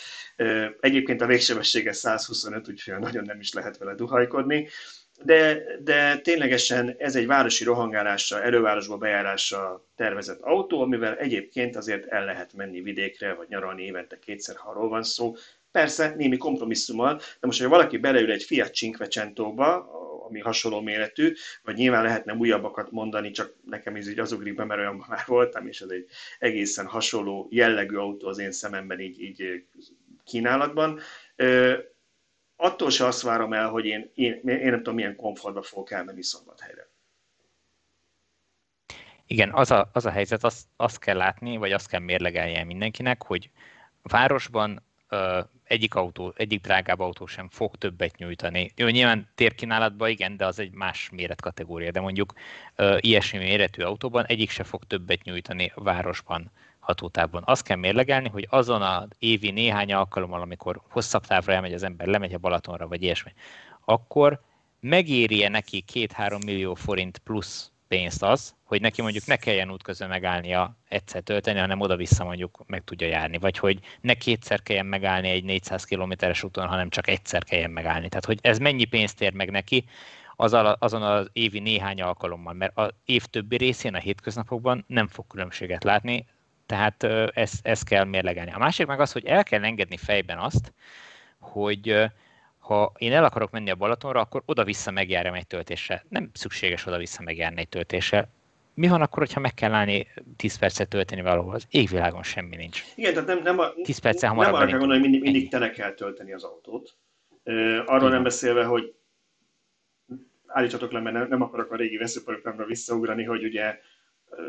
Speaker 3: Egyébként a végsebessége 125, úgyhogy nagyon nem is lehet vele duhajkodni de, de ténylegesen ez egy városi rohangálásra, elővárosba bejárásra tervezett autó, amivel egyébként azért el lehet menni vidékre, vagy nyaralni évente kétszer, ha arról van szó. Persze, némi kompromisszummal, de most, hogy valaki beleül egy Fiat Cinquecentóba, ami hasonló méretű, vagy nyilván lehetne újabbakat mondani, csak nekem ez így az ugrik be, mert olyan már voltam, és ez egy egészen hasonló jellegű autó az én szememben így, így kínálatban attól se azt várom el, hogy én, én, én nem tudom, milyen komfortba fogok elmenni szombathelyre.
Speaker 2: Igen, az a, az a helyzet, azt, azt kell látni, vagy azt kell mérlegelnie mindenkinek, hogy városban ö, egyik autó, egyik drágább autó sem fog többet nyújtani. Jó, nyilván térkínálatban igen, de az egy más méretkategória, de mondjuk ö, ilyesmi méretű autóban egyik se fog többet nyújtani városban hatótávon. Azt kell mérlegelni, hogy azon a évi néhány alkalommal, amikor hosszabb távra elmegy az ember, lemegy a Balatonra, vagy ilyesmi, akkor megéri-e neki 2-3 millió forint plusz pénzt az, hogy neki mondjuk ne kelljen útközben megállnia egyszer tölteni, hanem oda-vissza mondjuk meg tudja járni, vagy hogy ne kétszer kelljen megállni egy 400 kilométeres úton, hanem csak egyszer kelljen megállni. Tehát, hogy ez mennyi pénzt ér meg neki, azon az évi néhány alkalommal, mert az év többi részén, a hétköznapokban nem fog különbséget látni, tehát ezt, ezt kell mérlegelni. A másik meg az, hogy el kell engedni fejben azt, hogy ha én el akarok menni a Balatonra, akkor oda-vissza megjárjam egy töltéssel. Nem szükséges oda-vissza megjárni egy töltéssel. Mi van akkor, hogyha meg kell állni 10 percet tölteni valahol? Az égvilágon semmi nincs.
Speaker 3: Igen, tehát nem, nem, a, 10 percet hamarabb nem arra kell gondolni, hogy mindig, mindig tele kell tölteni az autót. Arról Igen. nem beszélve, hogy állítsatok le, mert nem, nem akarok a régi veszőparokra visszaugrani, hogy ugye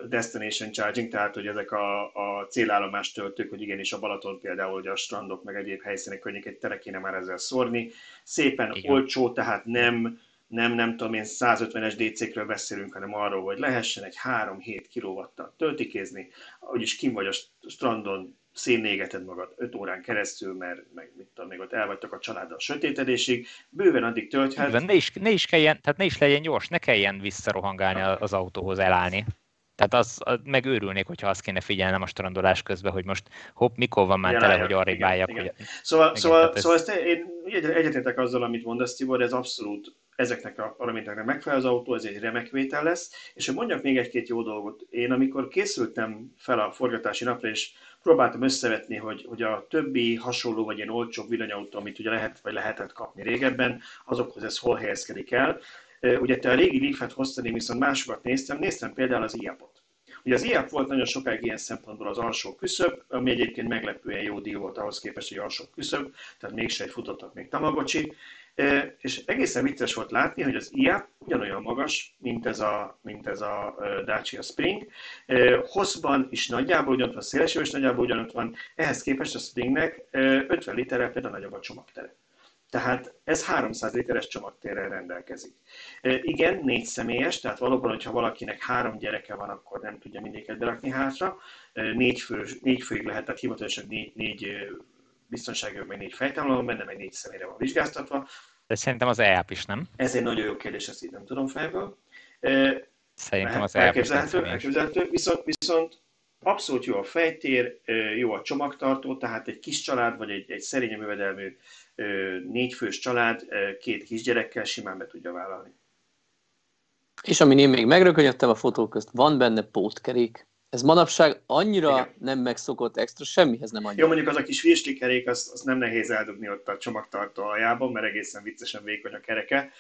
Speaker 3: destination charging, tehát hogy ezek a, a célállomás töltők, hogy igenis a Balaton például, hogy a strandok meg egyéb helyszínek környékét tele kéne már ezzel szórni. Szépen Igen. olcsó, tehát nem, nem, nem tudom én 150-es DC-kről beszélünk, hanem arról, hogy lehessen egy 3-7 kW-tal töltikézni, is kim vagy a strandon szénnégeted magad 5 órán keresztül, mert meg mit tudom, még ott elvagytok a családdal sötétedésig, bőven addig tölthet.
Speaker 2: Igen, ne is, ne is kelljen, tehát ne is legyen gyors, ne kelljen visszarohangálni az autóhoz elállni. Tehát az, az megőrülnék, hogyha azt kéne figyelnem a strandolás közben, hogy most hopp, mikor van már ja, tele, hogy arra álljak. Hogy...
Speaker 3: Szóval, igen, szóval, ez... szóval ezt én egyetértek azzal, amit mondasz, Tibor, ez abszolút ezeknek a paramétereknek megfelel az autó, ez egy remek vétel lesz. És hogy mondjak még egy-két jó dolgot. Én amikor készültem fel a forgatási napra, és próbáltam összevetni, hogy, hogy a többi hasonló vagy ilyen olcsóbb villanyautó, amit ugye lehet vagy lehetett kapni régebben, azokhoz ez hol helyezkedik el. Ugye te a régi Leaf-et hoztad, én viszont másokat néztem, néztem például az IAP-ot. Ugye az IAP volt nagyon sokáig ilyen szempontból az alsó küszöb, ami egyébként meglepően jó díj volt ahhoz képest, hogy alsó küszöb, tehát mégse egy futottak még Tamagocsi, és egészen vicces volt látni, hogy az IA ugyanolyan magas, mint ez a, mint ez a Dacia Spring. Hosszban is nagyjából ugyanott van, szélesében is nagyjából ugyanott van, ehhez képest a Springnek 50 literrel például nagyobb a csomagtere. Tehát ez 300 literes csomagtérrel rendelkezik. Igen, négy személyes, tehát valóban, hogyha valakinek három gyereke van, akkor nem tudja mindéket berakni hátra. Négy, fő, négy főig lehet, tehát hivatalosan négy, négy biztonsági meg négy fejtámla benne, meg négy személyre van vizsgáztatva.
Speaker 2: De szerintem az EAP is nem.
Speaker 3: Ez egy nagyon jó kérdés, ezt így nem tudom fejből.
Speaker 2: Szerintem az EAP is
Speaker 3: nem elképzelhető, viszont, viszont abszolút jó a fejtér, jó a csomagtartó, tehát egy kis család, vagy egy, egy szerény jövedelmű négyfős család két kisgyerekkel simán be tudja vállalni.
Speaker 1: És amin én még megrökönyödtem a fotók közt, van benne pótkerék. Ez manapság annyira Igen. nem megszokott extra, semmihez nem annyira.
Speaker 3: Jó, mondjuk az a kis virslikerék, az, az nem nehéz eldobni ott a csomagtartó aljában, mert egészen viccesen vékony a kereke.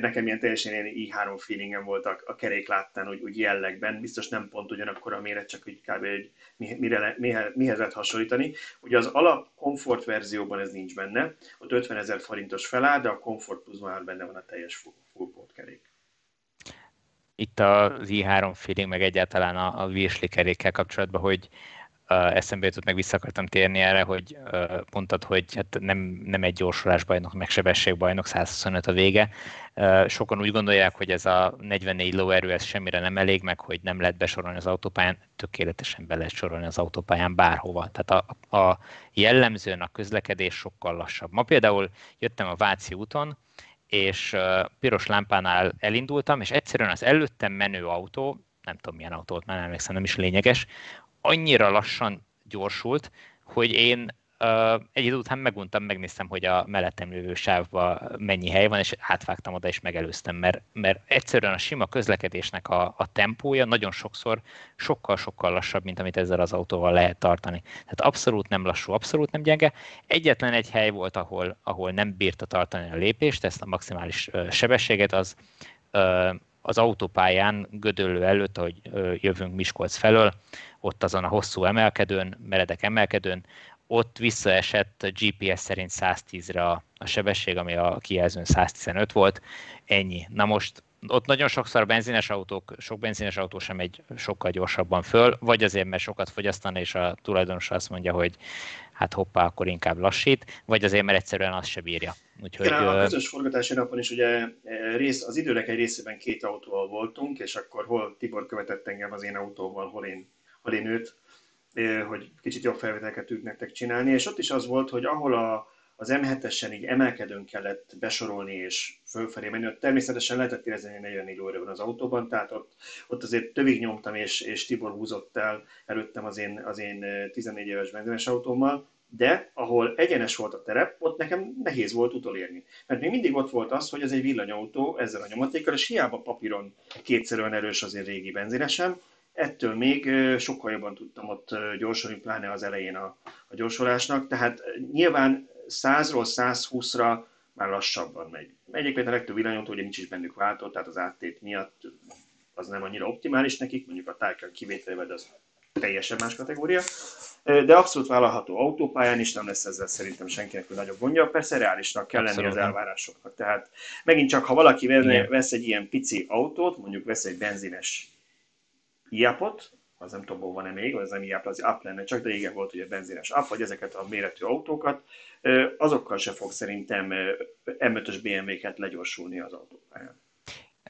Speaker 3: Nekem ilyen teljesen ilyen i3 feelingem volt a, a kerék láttán, úgy, úgy jellegben. Biztos nem pont ugyanakkor a méret, csak úgy kb. Egy, mire, mihez, mihez lehet hasonlítani. Ugye az alap komfort verzióban ez nincs benne, ott 50 ezer forintos feláll, de a komfort pluszban már benne van a teljes full, full kerék
Speaker 2: itt az i3 feeling, meg egyáltalán a, a virsli kerékkel kapcsolatban, hogy uh, eszembe jutott, meg vissza akartam térni erre, hogy uh, hogy hát nem, nem egy gyorsulásbajnok, meg sebességbajnok, 125 a vége. Uh, sokan úgy gondolják, hogy ez a 44 lóerő, ez semmire nem elég, meg hogy nem lehet besorolni az autópályán, tökéletesen be lehet sorolni az autópályán bárhova. Tehát a, a jellemzően a közlekedés sokkal lassabb. Ma például jöttem a Váci úton, és piros lámpánál elindultam, és egyszerűen az előttem menő autó, nem tudom milyen autót, már emlékszem, nem is lényeges, annyira lassan gyorsult, hogy én egy idő után meguntam, megnéztem, hogy a mellettem lévő sávban mennyi hely van, és átvágtam oda, és megelőztem, mert, mert egyszerűen a sima közlekedésnek a, a tempója nagyon sokszor sokkal-sokkal lassabb, mint amit ezzel az autóval lehet tartani. Tehát abszolút nem lassú, abszolút nem gyenge. Egyetlen egy hely volt, ahol, ahol nem bírta tartani a lépést, ezt a maximális sebességet, az az autópályán Gödöllő előtt, ahogy jövünk Miskolc felől, ott azon a hosszú emelkedőn, meredek emelkedőn, ott visszaesett GPS szerint 110-re a, a sebesség, ami a kijelzőn 115 volt, ennyi. Na most ott nagyon sokszor a benzines autók, sok benzines autó sem megy sokkal gyorsabban föl, vagy azért, mert sokat fogyasztana, és a tulajdonos azt mondja, hogy hát hoppá, akkor inkább lassít, vagy azért, mert egyszerűen azt se bírja.
Speaker 3: Úgyhogy, Igen, a közös forgatási napon is ugye e, rész, az időnek egy részében két autóval voltunk, és akkor hol Tibor követett engem az én autóval, hol én, hol én őt, hogy kicsit jobb felvételeket tudjuk nektek csinálni, és ott is az volt, hogy ahol a, az M7-esen így emelkedőn kellett besorolni és fölfelé menni, ott természetesen lehetett érezni, hogy 44 óra van az autóban, tehát ott, ott azért tövig nyomtam, és, és Tibor húzott el előttem az én, az én 14 éves benzines autómmal, de ahol egyenes volt a terep, ott nekem nehéz volt utolérni. Mert még mindig ott volt az, hogy ez egy villanyautó ezzel a nyomatékkal, és hiába papíron kétszer olyan erős az én régi benzinesem, ettől még sokkal jobban tudtam ott gyorsulni, pláne az elején a, a gyorsulásnak, tehát nyilván 100-ról 120-ra már lassabban megy. Egyébként a legtöbb villanyautó ugye nincs is bennük váltó, tehát az áttét miatt az nem annyira optimális nekik, mondjuk a Taycan kivételével, de az teljesen más kategória. De abszolút vállalható autópályán is, nem lesz ezzel szerintem senkinek nagyobb gondja. Persze reálisnak kell lenni az elvárásoknak. Tehát megint csak, ha valaki vesz egy ilyen pici autót, mondjuk vesz egy benzines iapot, az nem tudom, van-e még, az nem iap, az app lenne csak, de igen, volt ugye benzines app, vagy ezeket a méretű autókat, azokkal se fog szerintem M5-ös BMW-ket legyorsulni az autópályán.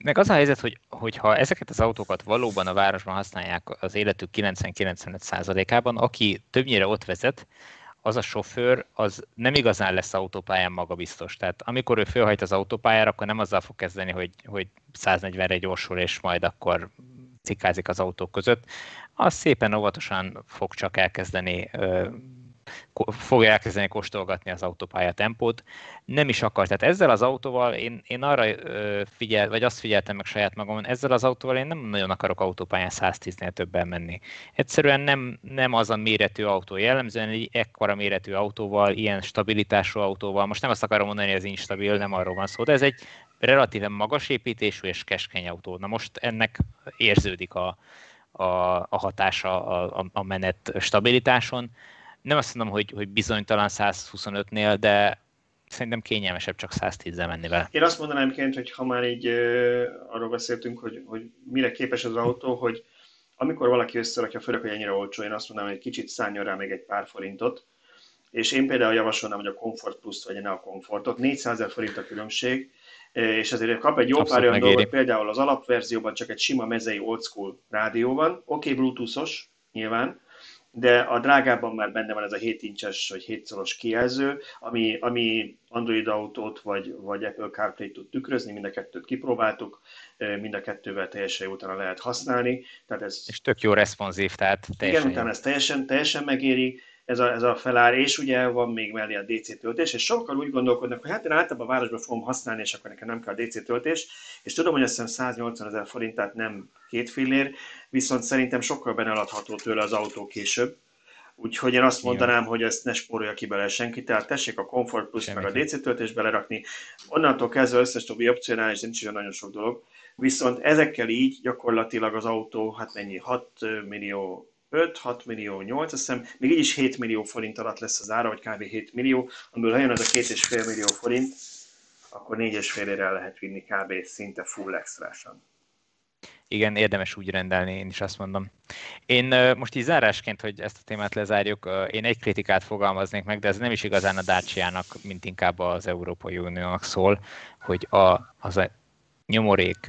Speaker 2: meg az a helyzet, hogy, hogy ha ezeket az autókat valóban a városban használják az életük 90-95%-ában, aki többnyire ott vezet, az a sofőr az nem igazán lesz autópályán magabiztos. Tehát amikor ő fölhajt az autópályára, akkor nem azzal fog kezdeni, hogy, hogy 140-re gyorsul, és majd akkor cikázik az autók között. Az szépen óvatosan fog csak elkezdeni fogja elkezdeni kóstolgatni az autópálya tempót. Nem is akar. Tehát ezzel az autóval én, én arra figyel, vagy azt figyeltem meg saját magamon, ezzel az autóval én nem nagyon akarok autópályán 110-nél többen menni. Egyszerűen nem, nem az a méretű autó. Jellemzően egy ekkora méretű autóval, ilyen stabilitású autóval, most nem azt akarom mondani, hogy ez instabil, nem arról van szó, de ez egy relatíven magas építésű és keskeny autó. Na most ennek érződik a, a, a hatása a, a, menet stabilitáson nem azt mondom, hogy, hogy bizonytalan 125-nél, de szerintem kényelmesebb csak 110-zel menni vele.
Speaker 3: Én azt mondanám egyébként, hogy ha már így uh, arról beszéltünk, hogy, hogy mire képes az autó, hogy amikor valaki összerakja, főleg, hogy ennyire olcsó, én azt mondanám, hogy kicsit szálljon rá még egy pár forintot, és én például javasolnám, hogy a Comfort Plus-t vegyen a Comfortot. 400 ezer forint a különbség, és ezért kap egy jó Abszolút pár olyan dolgot, például az alapverzióban csak egy sima mezei old school rádió van, oké, okay, bluetoothos, nyilván, de a drágában már benne van ez a 7 incses vagy 7 szoros kijelző, ami, ami Android autót vagy, vagy Apple CarPlay tud tükrözni, mind a kettőt kipróbáltuk, mind a kettővel teljesen utána lehet használni.
Speaker 2: Tehát ez, és tök jó responsív, tehát
Speaker 3: teljesen Igen, utána ez teljesen, teljesen megéri, ez a, ez a felár, és ugye van még mellé a DC töltés, és sokkal úgy gondolkodnak, hogy hát én általában a városban fogom használni, és akkor nekem nem kell a DC töltés, és tudom, hogy azt hiszem 180 ezer forint, tehát nem két fillér, viszont szerintem sokkal benne adható tőle az autó később. Úgyhogy én azt mondanám, hogy ezt ne spórolja ki bele senki, tehát tessék a Comfort Plus Semmi. meg a DC töltés belerakni. Onnantól kezdve összes többi opcionális, nincs is nagyon sok dolog. Viszont ezekkel így gyakorlatilag az autó, hát mennyi, 6 millió 5, 6 millió, 8, azt hiszem, még így is 7 millió forint alatt lesz az ára, vagy kb. 7 millió, amiből ha jön az a 2,5 millió forint, akkor 4,5 ére lehet vinni kb. szinte full extrásan.
Speaker 2: Igen, érdemes úgy rendelni, én is azt mondom. Én most így zárásként, hogy ezt a témát lezárjuk, én egy kritikát fogalmaznék meg, de ez nem is igazán a Dacia-nak, mint inkább az Európai Uniónak szól, hogy a, az a nyomorék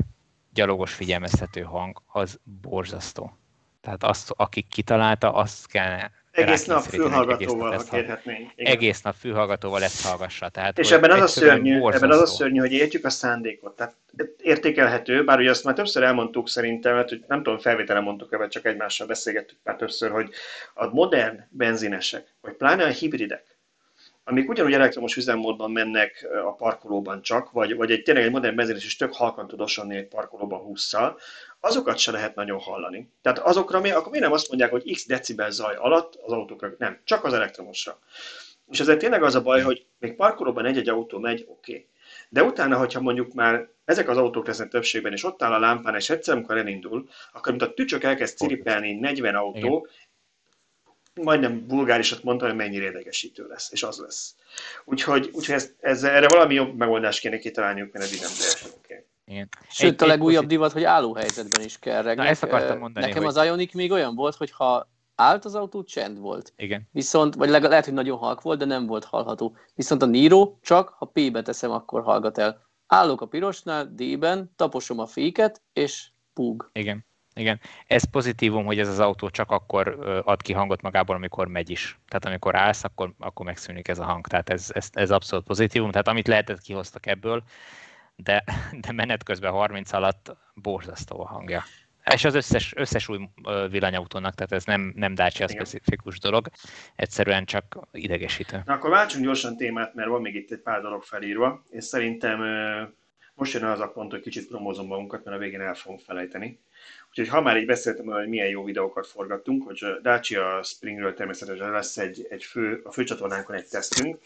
Speaker 2: gyalogos figyelmeztető hang az borzasztó. Tehát azt, akik kitalálta, azt kell
Speaker 3: egész nap fülhallgatóval, ha kérhetnénk.
Speaker 2: Egész nap fülhallgatóval ezt hallgassa. Tehát,
Speaker 3: és ebben az, a szörnyű, ebben az a szörnyű, hogy értjük a szándékot. Tehát értékelhető, bár ugye azt már többször elmondtuk szerintem, mert hogy nem tudom, felvételen mondtuk ebben, csak egymással beszélgettük már többször, hogy a modern benzinesek, vagy pláne a hibridek, amik ugyanúgy elektromos üzemmódban mennek a parkolóban csak, vagy, vagy egy tényleg egy modern benzines is tök halkan tud osonni egy parkolóban 20 azokat se lehet nagyon hallani. Tehát azokra mi, akkor mi nem azt mondják, hogy x decibel zaj alatt az autókra, nem, csak az elektromosra. És ezért tényleg az a baj, hogy még parkolóban egy-egy autó megy, oké. Okay. De utána, hogyha mondjuk már ezek az autók lesznek többségben, és ott áll a lámpán, és egyszer, amikor elindul, akkor mint a tücsök elkezd ciripelni 40 autó, Igen. majdnem vulgárisat mondtam, hogy mennyire idegesítő lesz, és az lesz. Úgyhogy, úgyhogy ez, ez, erre valami jobb megoldást kéne kitalálniuk, mert így nem teljesen oké. Okay.
Speaker 1: Igen. Sőt, egy, a legújabb divat, hogy állóhelyzetben is kell regnek.
Speaker 2: Na, ezt akartam mondani.
Speaker 1: Nekem hogy... az Ionic még olyan volt, hogy ha állt az autó, csend volt.
Speaker 2: Igen.
Speaker 1: Viszont, vagy legalább, lehet, hogy nagyon halk volt, de nem volt hallható. Viszont a Niro csak, ha P-be teszem, akkor hallgat el. Állok a pirosnál, D-ben, taposom a féket, és púg.
Speaker 2: Igen. Igen, ez pozitívum, hogy ez az autó csak akkor ad ki hangot magából, amikor megy is. Tehát amikor állsz, akkor, akkor megszűnik ez a hang. Tehát ez, ez, ez abszolút pozitívum. Tehát amit lehetett, kihoztak ebből de, de menet közben 30 alatt borzasztó a hangja. És az összes, összes új villanyautónak, tehát ez nem, nem Dacia specifikus dolog, egyszerűen csak idegesítő.
Speaker 3: Na akkor váltsunk gyorsan témát, mert van még itt egy pár dolog felírva, és szerintem most jön az a pont, hogy kicsit promózom magunkat, mert a végén el fogunk felejteni. Úgyhogy ha már így beszéltem, hogy milyen jó videókat forgattunk, hogy Dacia Springről természetesen lesz egy, egy fő, a főcsatornánkon egy tesztünk,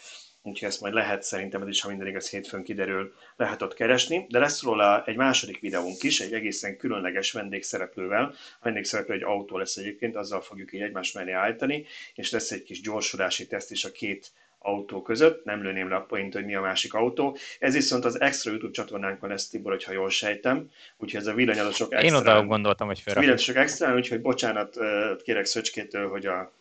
Speaker 3: úgyhogy ezt majd lehet szerintem, ez is, ha minden igaz, hétfőn kiderül, lehet ott keresni, de lesz róla egy második videónk is, egy egészen különleges vendégszereplővel. A vendégszereplő egy autó lesz egyébként, azzal fogjuk így egymás mellé állítani, és lesz egy kis gyorsulási teszt is a két autó között, nem lőném le a point, hogy mi a másik autó. Ez viszont az extra YouTube csatornánkon lesz, Tibor, hogyha jól sejtem. Úgyhogy ez a villanyadosok extra.
Speaker 2: Én oda gondoltam, hogy felrakjuk.
Speaker 3: Villanyadosok extra, úgyhogy bocsánat kérek Szöcskétől, hogy a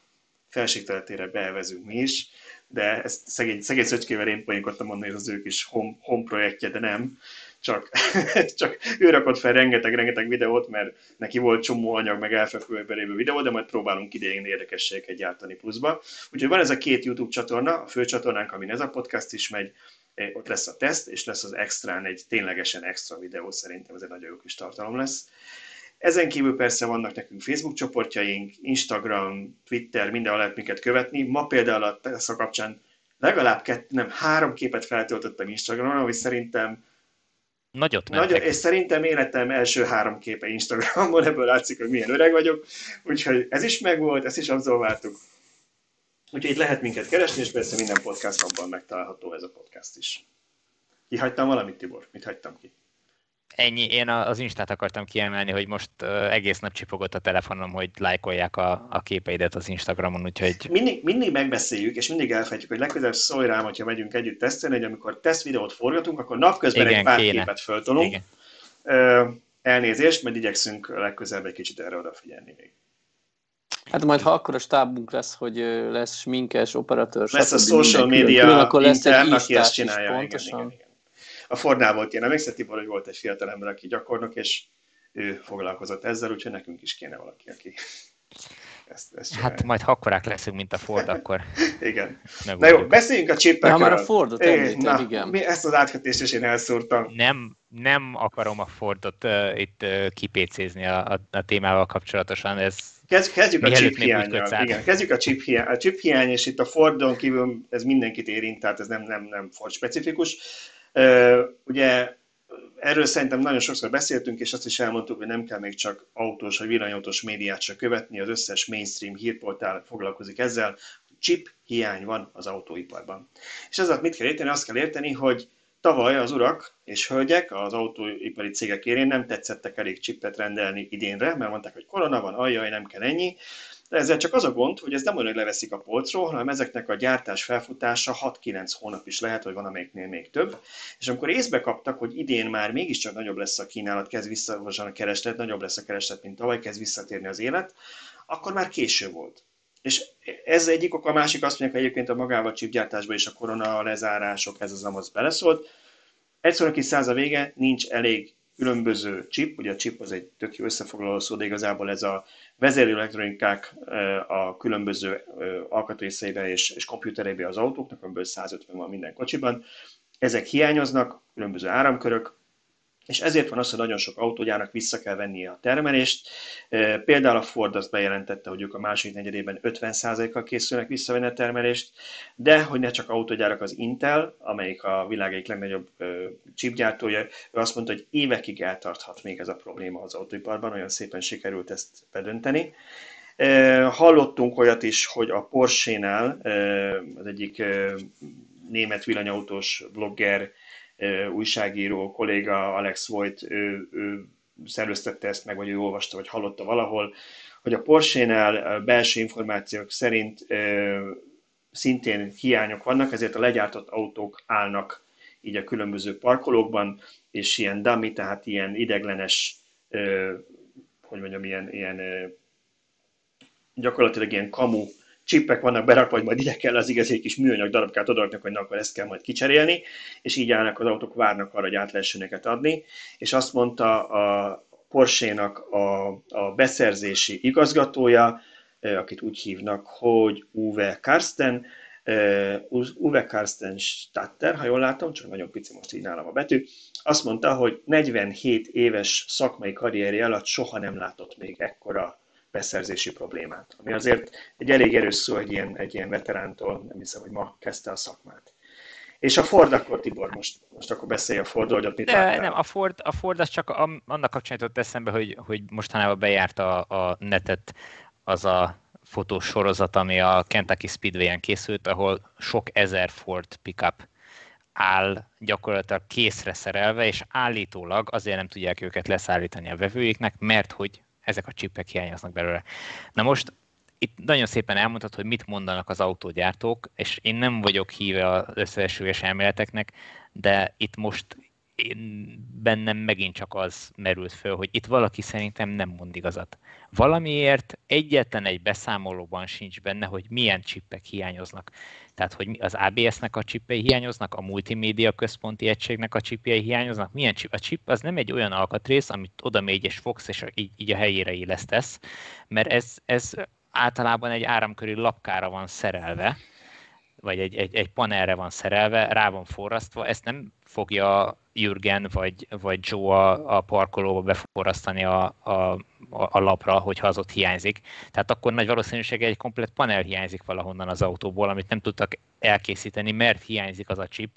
Speaker 3: felségteletére beelvezünk mi is de ezt szegény, szegény szöcskével én poénkodtam mondani, hogy az ők is home, home projektje, de nem. csak, csak ő rakott fel rengeteg-rengeteg videót, mert neki volt csomó anyag, meg elfekvőbe videó, de majd próbálunk idején érdekességeket gyártani pluszba. Úgyhogy van ez a két YouTube csatorna, a fő csatornánk, amin ez a podcast is megy, eh, ott lesz a teszt, és lesz az extrán egy ténylegesen extra videó, szerintem ez egy nagyon jó kis tartalom lesz. Ezen kívül persze vannak nekünk Facebook csoportjaink, Instagram, Twitter, mindenhol lehet minket követni. Ma például a Tesla kapcsán legalább kett, nem, három képet feltöltöttem Instagramon, ami szerintem
Speaker 2: Nagyot
Speaker 3: mentek. Nagyon, és szerintem életem első három képe Instagramon, ebből látszik, hogy milyen öreg vagyok. Úgyhogy ez is megvolt, ezt is abszolváltuk. Úgyhogy itt lehet minket keresni, és persze minden podcast abban megtalálható ez a podcast is. Kihagytam valamit, Tibor? Mit hagytam ki?
Speaker 2: Ennyi, én az Instát akartam kiemelni, hogy most egész nap csipogott a telefonom, hogy lájkolják a, a képeidet az Instagramon, úgyhogy...
Speaker 3: Mindig, mindig megbeszéljük, és mindig elfejtjük, hogy legközelebb szólj rám, hogyha megyünk együtt tesztelni, hogy amikor teszt videót forgatunk, akkor napközben Igen, egy pár kéne. képet föltolunk. Igen. elnézést, mert igyekszünk legközelebb egy kicsit erre odafigyelni még.
Speaker 1: Hát majd, ha akkor a stábunk lesz, hogy lesz sminkes, operatőr,
Speaker 3: lesz a social media külön, akkor lesz intern, egy aki ezt csinálja. Is, pontosan. Igen, igen, igen. A Fordnál volt ilyen, emlékszel Tibor, hogy volt egy fiatal ember, aki gyakornok, és ő foglalkozott ezzel, úgyhogy nekünk is kéne valaki, aki
Speaker 2: ezt, ezt hát majd ha akkorák leszünk, mint a Ford, akkor...
Speaker 3: igen. Na jó, beszéljünk a csipekről.
Speaker 1: Na, már a Fordot említem, na, igen.
Speaker 3: Mi ezt az átkötést is én elszúrtam.
Speaker 2: Nem, nem akarom a Fordot uh, itt uh, kipécézni a, a, a témával kapcsolatosan, ez
Speaker 3: Kezd, kezdjük a chip hiányjal. Igen, kezdjük a chip hiány. A chip hiány, és itt a Fordon kívül ez mindenkit érint, tehát ez nem, nem, nem Ford specifikus. Ugye erről szerintem nagyon sokszor beszéltünk, és azt is elmondtuk, hogy nem kell még csak autós vagy villanyautós médiát csak követni, az összes mainstream hírportál foglalkozik ezzel, chip hiány van az autóiparban. És ezzel mit kell érteni? Azt kell érteni, hogy tavaly az urak és hölgyek az autóipari cégek érén nem tetszettek elég chipet rendelni idénre, mert mondták, hogy korona van, ajjaj, nem kell ennyi, de ezzel csak az a gond, hogy ez nem olyan, hogy leveszik a polcról, hanem ezeknek a gyártás felfutása 6-9 hónap is lehet, hogy van amelyiknél még több. És amikor észbe kaptak, hogy idén már mégiscsak nagyobb lesz a kínálat, kezd vissza, a kereslet, nagyobb lesz a kereslet, mint tavaly, kezd visszatérni az élet, akkor már késő volt. És ez egyik ok, a másik azt mondják, hogy egyébként a magával csipgyártásban is a korona, a lezárások, ez az amaz beleszólt. Egyszerűen kis száz a vége, nincs elég különböző chip, ugye a chip az egy tök jó összefoglaló szó, de igazából ez a vezérlő elektronikák a különböző alkatrészeibe és, és komputereibe az autóknak, amiből 150 van minden kocsiban. Ezek hiányoznak, különböző áramkörök, és ezért van az, hogy nagyon sok autógyárnak vissza kell vennie a termelést. Például a Ford azt bejelentette, hogy ők a második negyedében 50%-kal készülnek visszavenni a termelést, de hogy ne csak autógyárak, az Intel, amelyik a világ egyik legnagyobb chipgyártója, ő azt mondta, hogy évekig eltarthat még ez a probléma az autóiparban, olyan szépen sikerült ezt bedönteni. Hallottunk olyat is, hogy a Porsche-nál az egyik német villanyautós blogger újságíró kolléga Alex Voigt, ő, ő szerveztette ezt meg, vagy ő olvasta, vagy hallotta valahol, hogy a Porsche-nál belső információk szerint szintén hiányok vannak, ezért a legyártott autók állnak így a különböző parkolókban, és ilyen dummy, tehát ilyen ideglenes, hogy mondjam, ilyen, ilyen gyakorlatilag ilyen kamu csippek vannak berakva, hogy majd ide kell az igazi kis műanyag darabkát odaadnak, hogy na, akkor ezt kell majd kicserélni, és így állnak az autók, várnak arra, hogy át lehessen adni, és azt mondta a Porsche-nak a, a beszerzési igazgatója, akit úgy hívnak, hogy Uwe Karsten, Uwe Karsten Statter, ha jól látom, csak nagyon pici most így nálam a betű, azt mondta, hogy 47 éves szakmai karrierje alatt soha nem látott még ekkora beszerzési problémát. Ami azért egy elég erős szó egy ilyen, egy ilyen veterántól, nem hiszem, hogy ma kezdte a szakmát. És a Ford akkor, Tibor, most, most akkor beszélj a Ford, hogy mit
Speaker 2: De, Nem, a Ford, a Ford az csak annak kapcsán jutott eszembe, hogy, hogy mostanában bejárt a, a netet az a fotós sorozat, ami a Kentucky Speedway-en készült, ahol sok ezer Ford pickup áll gyakorlatilag készre szerelve, és állítólag azért nem tudják őket leszállítani a vevőiknek, mert hogy ezek a csipek hiányoznak belőle. Na most itt nagyon szépen elmondhat, hogy mit mondanak az autógyártók, és én nem vagyok híve az összeesülés elméleteknek, de itt most én bennem megint csak az merült föl, hogy itt valaki szerintem nem mond igazat. Valamiért egyetlen egy beszámolóban sincs benne, hogy milyen csippek hiányoznak. Tehát, hogy az ABS-nek a csippei hiányoznak, a multimédia központi egységnek a csippei hiányoznak. Milyen chip? A chip az nem egy olyan alkatrész, amit oda megy és fogsz, és így, így a helyére illesztesz, mert ez, ez általában egy áramköri lapkára van szerelve, vagy egy, egy, egy panelre van szerelve, rá van forrasztva, ezt nem fogja Jürgen vagy, vagy Joe a, a parkolóba beforrasztani a, a, a lapra, hogyha az ott hiányzik. Tehát akkor nagy valószínűség egy komplet panel hiányzik valahonnan az autóból, amit nem tudtak elkészíteni, mert hiányzik az a chip.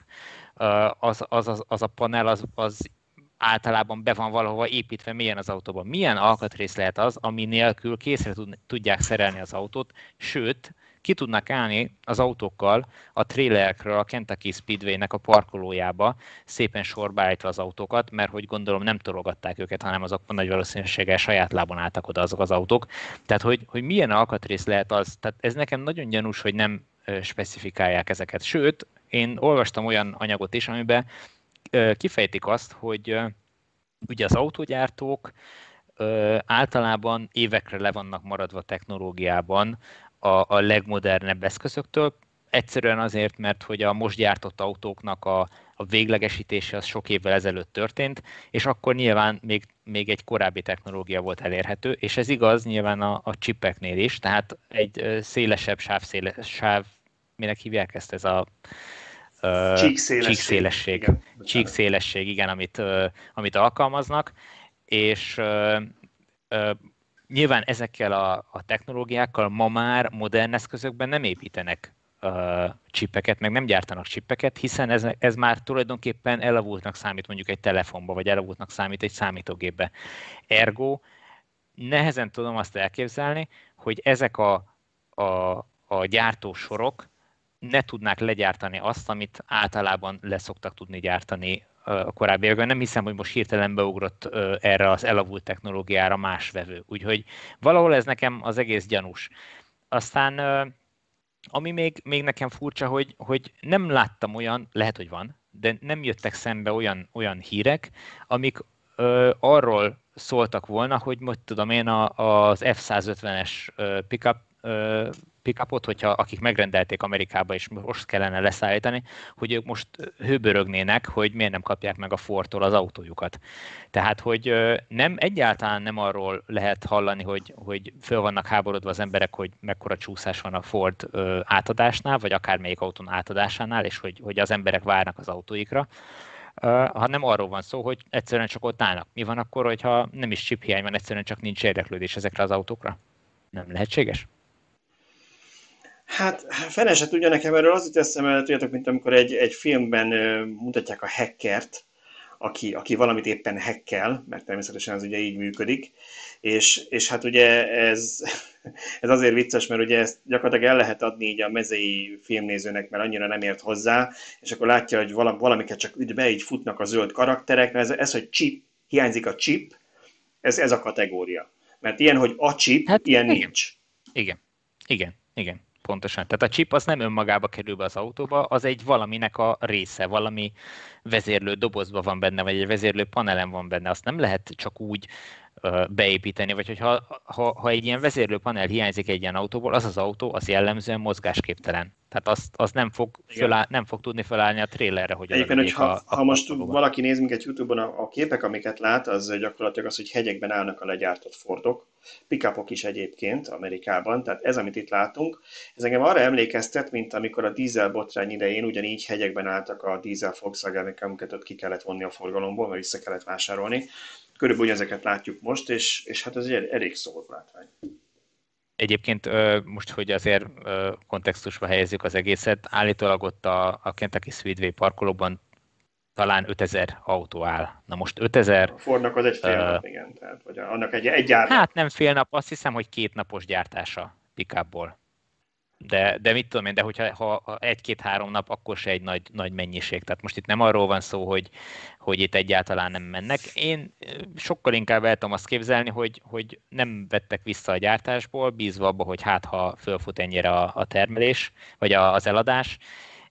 Speaker 2: Az, az, az, az a panel az, az általában be van valahova építve milyen az autóban. Milyen alkatrész lehet az, ami nélkül készre tudják szerelni az autót, sőt, ki tudnak állni az autókkal a trailerekről a Kentucky Speedway-nek a parkolójába, szépen sorba állítva az autókat, mert hogy gondolom nem tologatták őket, hanem azok nagy valószínűséggel saját lábon álltak oda azok az autók. Tehát, hogy, hogy milyen alkatrész lehet az, tehát ez nekem nagyon gyanús, hogy nem specifikálják ezeket. Sőt, én olvastam olyan anyagot is, amiben kifejtik azt, hogy ugye az autógyártók általában évekre le vannak maradva technológiában a, a legmodernebb eszközöktől, egyszerűen azért, mert hogy a most gyártott autóknak a, a véglegesítése az sok évvel ezelőtt történt, és akkor nyilván még, még egy korábbi technológia volt elérhető, és ez igaz nyilván a, a chipeknél is, tehát egy szélesebb sávszéle, sáv, minek hívják ezt, ez a
Speaker 3: csíkszélesség,
Speaker 2: csíkszélesség, igen, csíkszélesség, igen amit, amit alkalmaznak, és nyilván ezekkel a, a technológiákkal ma már modern eszközökben nem építenek uh, csipeket, meg nem gyártanak csipeket, hiszen ez, ez már tulajdonképpen elavultnak számít mondjuk egy telefonba, vagy elavultnak számít egy számítógépbe. Ergo nehezen tudom azt elképzelni, hogy ezek a, a, a gyártósorok ne tudnák legyártani azt, amit általában leszoktak tudni gyártani a korábbiakban. Nem hiszem, hogy most hirtelen beugrott erre az elavult technológiára más vevő. Úgyhogy valahol ez nekem az egész gyanús. Aztán ami még, még nekem furcsa, hogy, hogy nem láttam olyan, lehet, hogy van, de nem jöttek szembe olyan, olyan hírek, amik ö, arról szóltak volna, hogy most tudom én a, az F-150-es pickup pickupot, hogyha akik megrendelték Amerikába és most kellene leszállítani, hogy ők most hőbörögnének, hogy miért nem kapják meg a Fordtól az autójukat. Tehát, hogy nem egyáltalán nem arról lehet hallani, hogy, hogy föl vannak háborodva az emberek, hogy mekkora csúszás van a Ford átadásnál, vagy akármelyik autón átadásánál, és hogy, hogy az emberek várnak az autóikra, hanem arról van szó, hogy egyszerűen csak ott állnak. Mi van akkor, hogyha nem is chip hiány van, egyszerűen csak nincs érdeklődés ezekre az autókra? Nem lehetséges?
Speaker 3: Hát, fene se tudja nekem erről az jut eszembe, tudjátok, mint amikor egy, egy filmben mutatják a hackert, aki, aki valamit éppen hekkel, mert természetesen ez ugye így működik, és, és hát ugye ez, ez azért vicces, mert ugye ezt gyakorlatilag el lehet adni így a mezei filmnézőnek, mert annyira nem ért hozzá, és akkor látja, hogy valamiket csak be így futnak a zöld karakterek, mert ez, ez hogy chip, hiányzik a chip, ez, ez a kategória. Mert ilyen, hogy a chip, hát, ilyen
Speaker 2: igen.
Speaker 3: nincs.
Speaker 2: Igen, igen, igen pontosan. Tehát a chip az nem önmagába kerül be az autóba, az egy valaminek a része, valami vezérlő dobozba van benne, vagy egy vezérlő panelen van benne. Azt nem lehet csak úgy beépíteni, vagy hogyha ha, ha egy ilyen vezérlőpanel hiányzik egy ilyen autóból, az az autó az jellemzően mozgásképtelen. Tehát azt, az nem fog, föláll, nem fog tudni felállni a trailerre, hogy
Speaker 3: Egyébként, hogy ha, a, a ha most valaki néz minket YouTube-on, a, a képek, amiket lát, az gyakorlatilag az, hogy hegyekben állnak a legyártott Fordok, pickupok is egyébként Amerikában, tehát ez, amit itt látunk, ez engem arra emlékeztet, mint amikor a dízel botrány idején ugyanígy hegyekben álltak a dízel Volkswagen, amiket ott ki kellett vonni a forgalomból, mert vissza kellett vásárolni körülbelül ezeket látjuk most, és, és hát ez egy elég szóló látvány.
Speaker 2: Egyébként most, hogy azért kontextusba helyezzük az egészet, állítólag ott a, a Kentucky Speedway parkolóban talán 5000 autó áll. Na most 5000...
Speaker 3: A Fordnak az egy fél uh, nap, igen. Tehát, vagy annak egy, egy gyár.
Speaker 2: Hát nem fél nap, azt hiszem, hogy két napos gyártása pikából de, de mit tudom én, de hogyha ha egy-két-három nap, akkor se egy nagy, nagy mennyiség. Tehát most itt nem arról van szó, hogy, hogy itt egyáltalán nem mennek. Én sokkal inkább el tudom azt képzelni, hogy, hogy nem vettek vissza a gyártásból, bízva abba, hogy hát ha fölfut ennyire a, a termelés, vagy a, az eladás,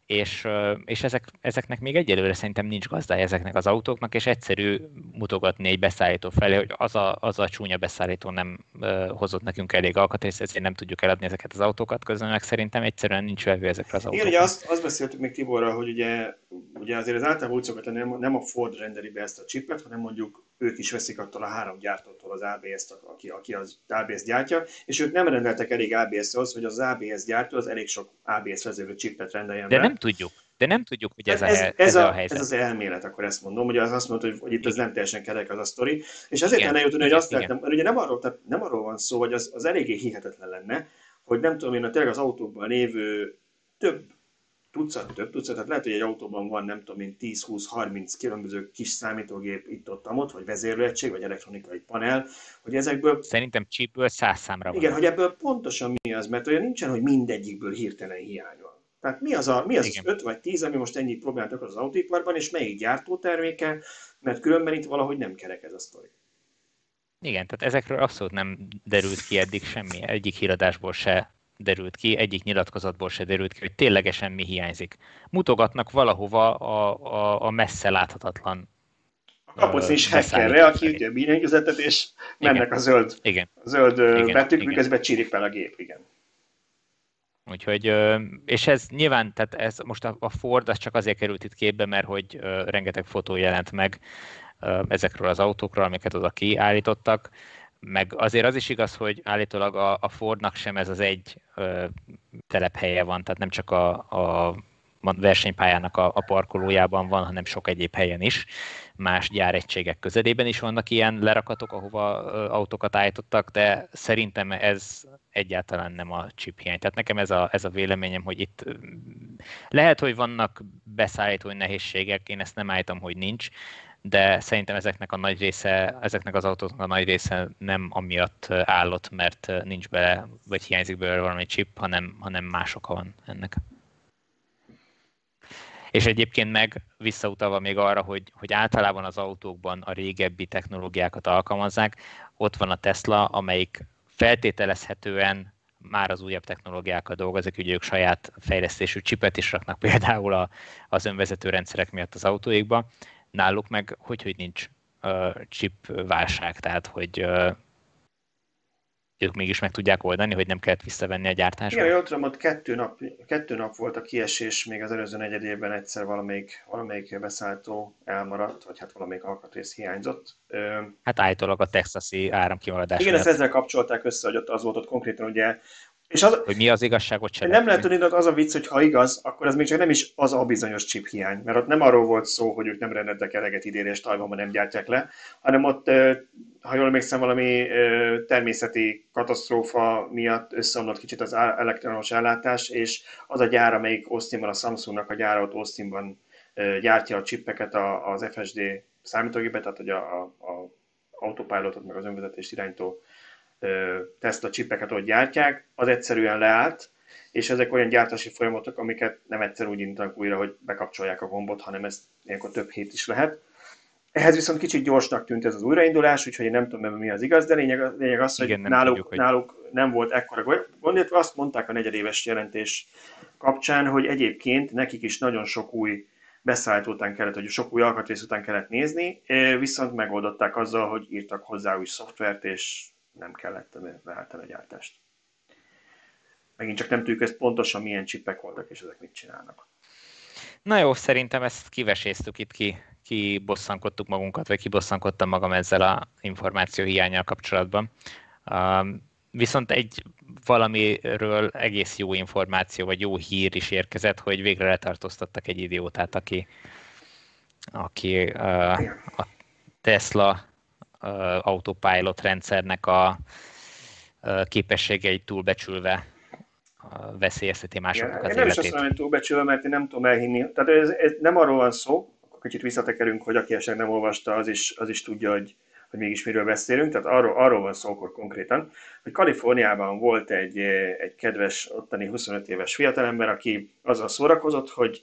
Speaker 2: és, és ezek, ezeknek még egyelőre szerintem nincs gazdája ezeknek az autóknak, és egyszerű mutogatni egy beszállító felé, hogy az a, az a csúnya beszállító nem uh, hozott nekünk elég alkatrészt, ezért nem tudjuk eladni ezeket az autókat, közben meg szerintem egyszerűen nincs vevő ezekre az autókra.
Speaker 3: Igen, ugye azt, azt beszéltük még Tiborral, hogy ugye, ugye azért az általában úgy nem, nem a Ford rendeli be ezt a chipet, hanem mondjuk ők is veszik attól a három gyártótól az ABS-t, aki, aki az ABS gyártja, és ők nem rendeltek elég ABS-hoz, hogy az ABS gyártó az elég sok ABS vezérlő chipet rendeljen
Speaker 2: De be. nem tudjuk. De nem tudjuk, hogy ez,
Speaker 3: ez,
Speaker 2: a, ez,
Speaker 3: ez, a,
Speaker 2: a helyzet.
Speaker 3: Ez az elmélet, akkor ezt mondom, hogy az azt mondta, hogy, hogy itt az nem teljesen kerek az a sztori. És azért kell eljutni, hogy azt mert ugye nem arról, tehát nem arról van szó, hogy az, az eléggé hihetetlen lenne, hogy nem tudom én, a tényleg az autókban lévő több tucat, több tucat, tehát lehet, hogy egy autóban van, nem tudom én, 10-20-30 különböző kis számítógép itt-ott, amott, vagy vezérlőegység, vagy elektronikai panel, hogy ezekből...
Speaker 2: Szerintem chipből száz számra
Speaker 3: van. Igen, hogy ebből pontosan mi az, mert olyan nincsen, hogy mindegyikből hirtelen hiány van. Tehát mi az, a, mi az, az 5 vagy 10, ami most ennyi problémát okoz az autóiparban, és melyik gyártóterméke, mert különben itt valahogy nem kerek ez a sztori.
Speaker 2: Igen, tehát ezekről abszolút nem derült ki eddig semmi, egyik híradásból se derült ki, egyik nyilatkozatból se derült ki, hogy ténylegesen mi hiányzik. Mutogatnak valahova a, a, a messze láthatatlan
Speaker 3: kapucni is hackerre, aki ugye billentyűzetet, és mennek igen. a zöld, igen. A zöld igen. betűk, igen. miközben csiripel a gép, igen.
Speaker 2: Úgyhogy, és ez nyilván, tehát ez most a Ford az csak azért került itt képbe, mert hogy rengeteg fotó jelent meg ezekről az autókról, amiket oda kiállítottak, meg azért az is igaz, hogy állítólag a Fordnak sem ez az egy ö, telephelye van, tehát nem csak a, a versenypályának a, a parkolójában van, hanem sok egyéb helyen is. Más gyáregységek közelében is vannak ilyen lerakatok, ahova autókat állítottak, de szerintem ez egyáltalán nem a chip hiány. Tehát nekem ez a, ez a véleményem, hogy itt lehet, hogy vannak beszállítói nehézségek, én ezt nem állítom, hogy nincs, de szerintem ezeknek a nagy része, ezeknek az autóknak a nagy része nem amiatt állott, mert nincs bele, vagy hiányzik belőle valami chip, hanem, hanem más oka van ennek. És egyébként meg visszautalva még arra, hogy, hogy általában az autókban a régebbi technológiákat alkalmazzák, ott van a Tesla, amelyik feltételezhetően már az újabb technológiákkal dolgozik, ugye ők saját fejlesztésű csipet is raknak például a, az önvezető rendszerek miatt az autóikba, náluk meg hogy, hogy nincs uh, chip válság, tehát hogy uh, ők mégis meg tudják oldani, hogy nem kellett visszavenni a gyártásba.
Speaker 3: Igen, jól tudom, ott kettő nap, kettő nap volt a kiesés, még az előző negyed évben egyszer valamelyik, valamelyik beszállító elmaradt, vagy hát valamelyik alkatrész hiányzott.
Speaker 2: Hát állítólag a texasi áramkimaradás.
Speaker 3: Igen, ezt ezzel kapcsolták össze, hogy ott az volt ott konkrétan ugye és az,
Speaker 2: hogy mi az igazságot sem.
Speaker 3: Nem lehet tudni, az a vicc, hogy ha igaz, akkor ez még csak nem is az a bizonyos chip hiány, mert ott nem arról volt szó, hogy ők nem rendeltek eleget idére, és Tajvanban nem gyártják le, hanem ott, ha jól emlékszem, valami természeti katasztrófa miatt összeomlott kicsit az elektromos ellátás, és az a gyár, amelyik Austinban, a Samsungnak a gyára ott Austinban gyártja a csippeket, az FSD számítógépet, tehát hogy a, a, a autopilotot, meg az önvezetést irányító Tesla csipeket ott gyártják, az egyszerűen leállt, és ezek olyan gyártási folyamatok, amiket nem egyszer úgy indítanak újra, hogy bekapcsolják a gombot, hanem ez ilyenkor több hét is lehet. Ehhez viszont kicsit gyorsnak tűnt ez az újraindulás, úgyhogy én nem tudom, mi az igaz, de lényeg, lényeg az, hogy, Igen, náluk, tudjuk, hogy náluk nem volt ekkora gond, illetve azt mondták a negyedéves jelentés kapcsán, hogy egyébként nekik is nagyon sok új beszállító után kellett, hogy sok új alkatrész után kellett nézni, viszont megoldották azzal, hogy írtak hozzá új szoftvert, és nem kellett beállítani a gyártást. Megint csak nem tudjuk ezt pontosan milyen csipek voltak, és ezek mit csinálnak.
Speaker 2: Na jó, szerintem ezt kiveséztük itt ki, kibosszankodtuk magunkat, vagy kibosszankodtam magam ezzel a információ hiányjal kapcsolatban. Um, viszont egy valamiről egész jó információ, vagy jó hír is érkezett, hogy végre letartóztattak egy idiótát, aki, aki uh, a Tesla autopilot rendszernek a képességeit túlbecsülve veszélyezteti másoknak az
Speaker 3: én életét. Nem is azt mondom, hogy túlbecsülve, mert én nem tudom elhinni. Tehát ez, ez nem arról van szó, akkor kicsit visszatekerünk, hogy aki esetleg nem olvasta, az is, az is tudja, hogy, hogy mégis miről beszélünk. Tehát arról, arról van szó akkor konkrétan, hogy Kaliforniában volt egy, egy kedves ottani 25 éves fiatalember, aki azzal szórakozott, hogy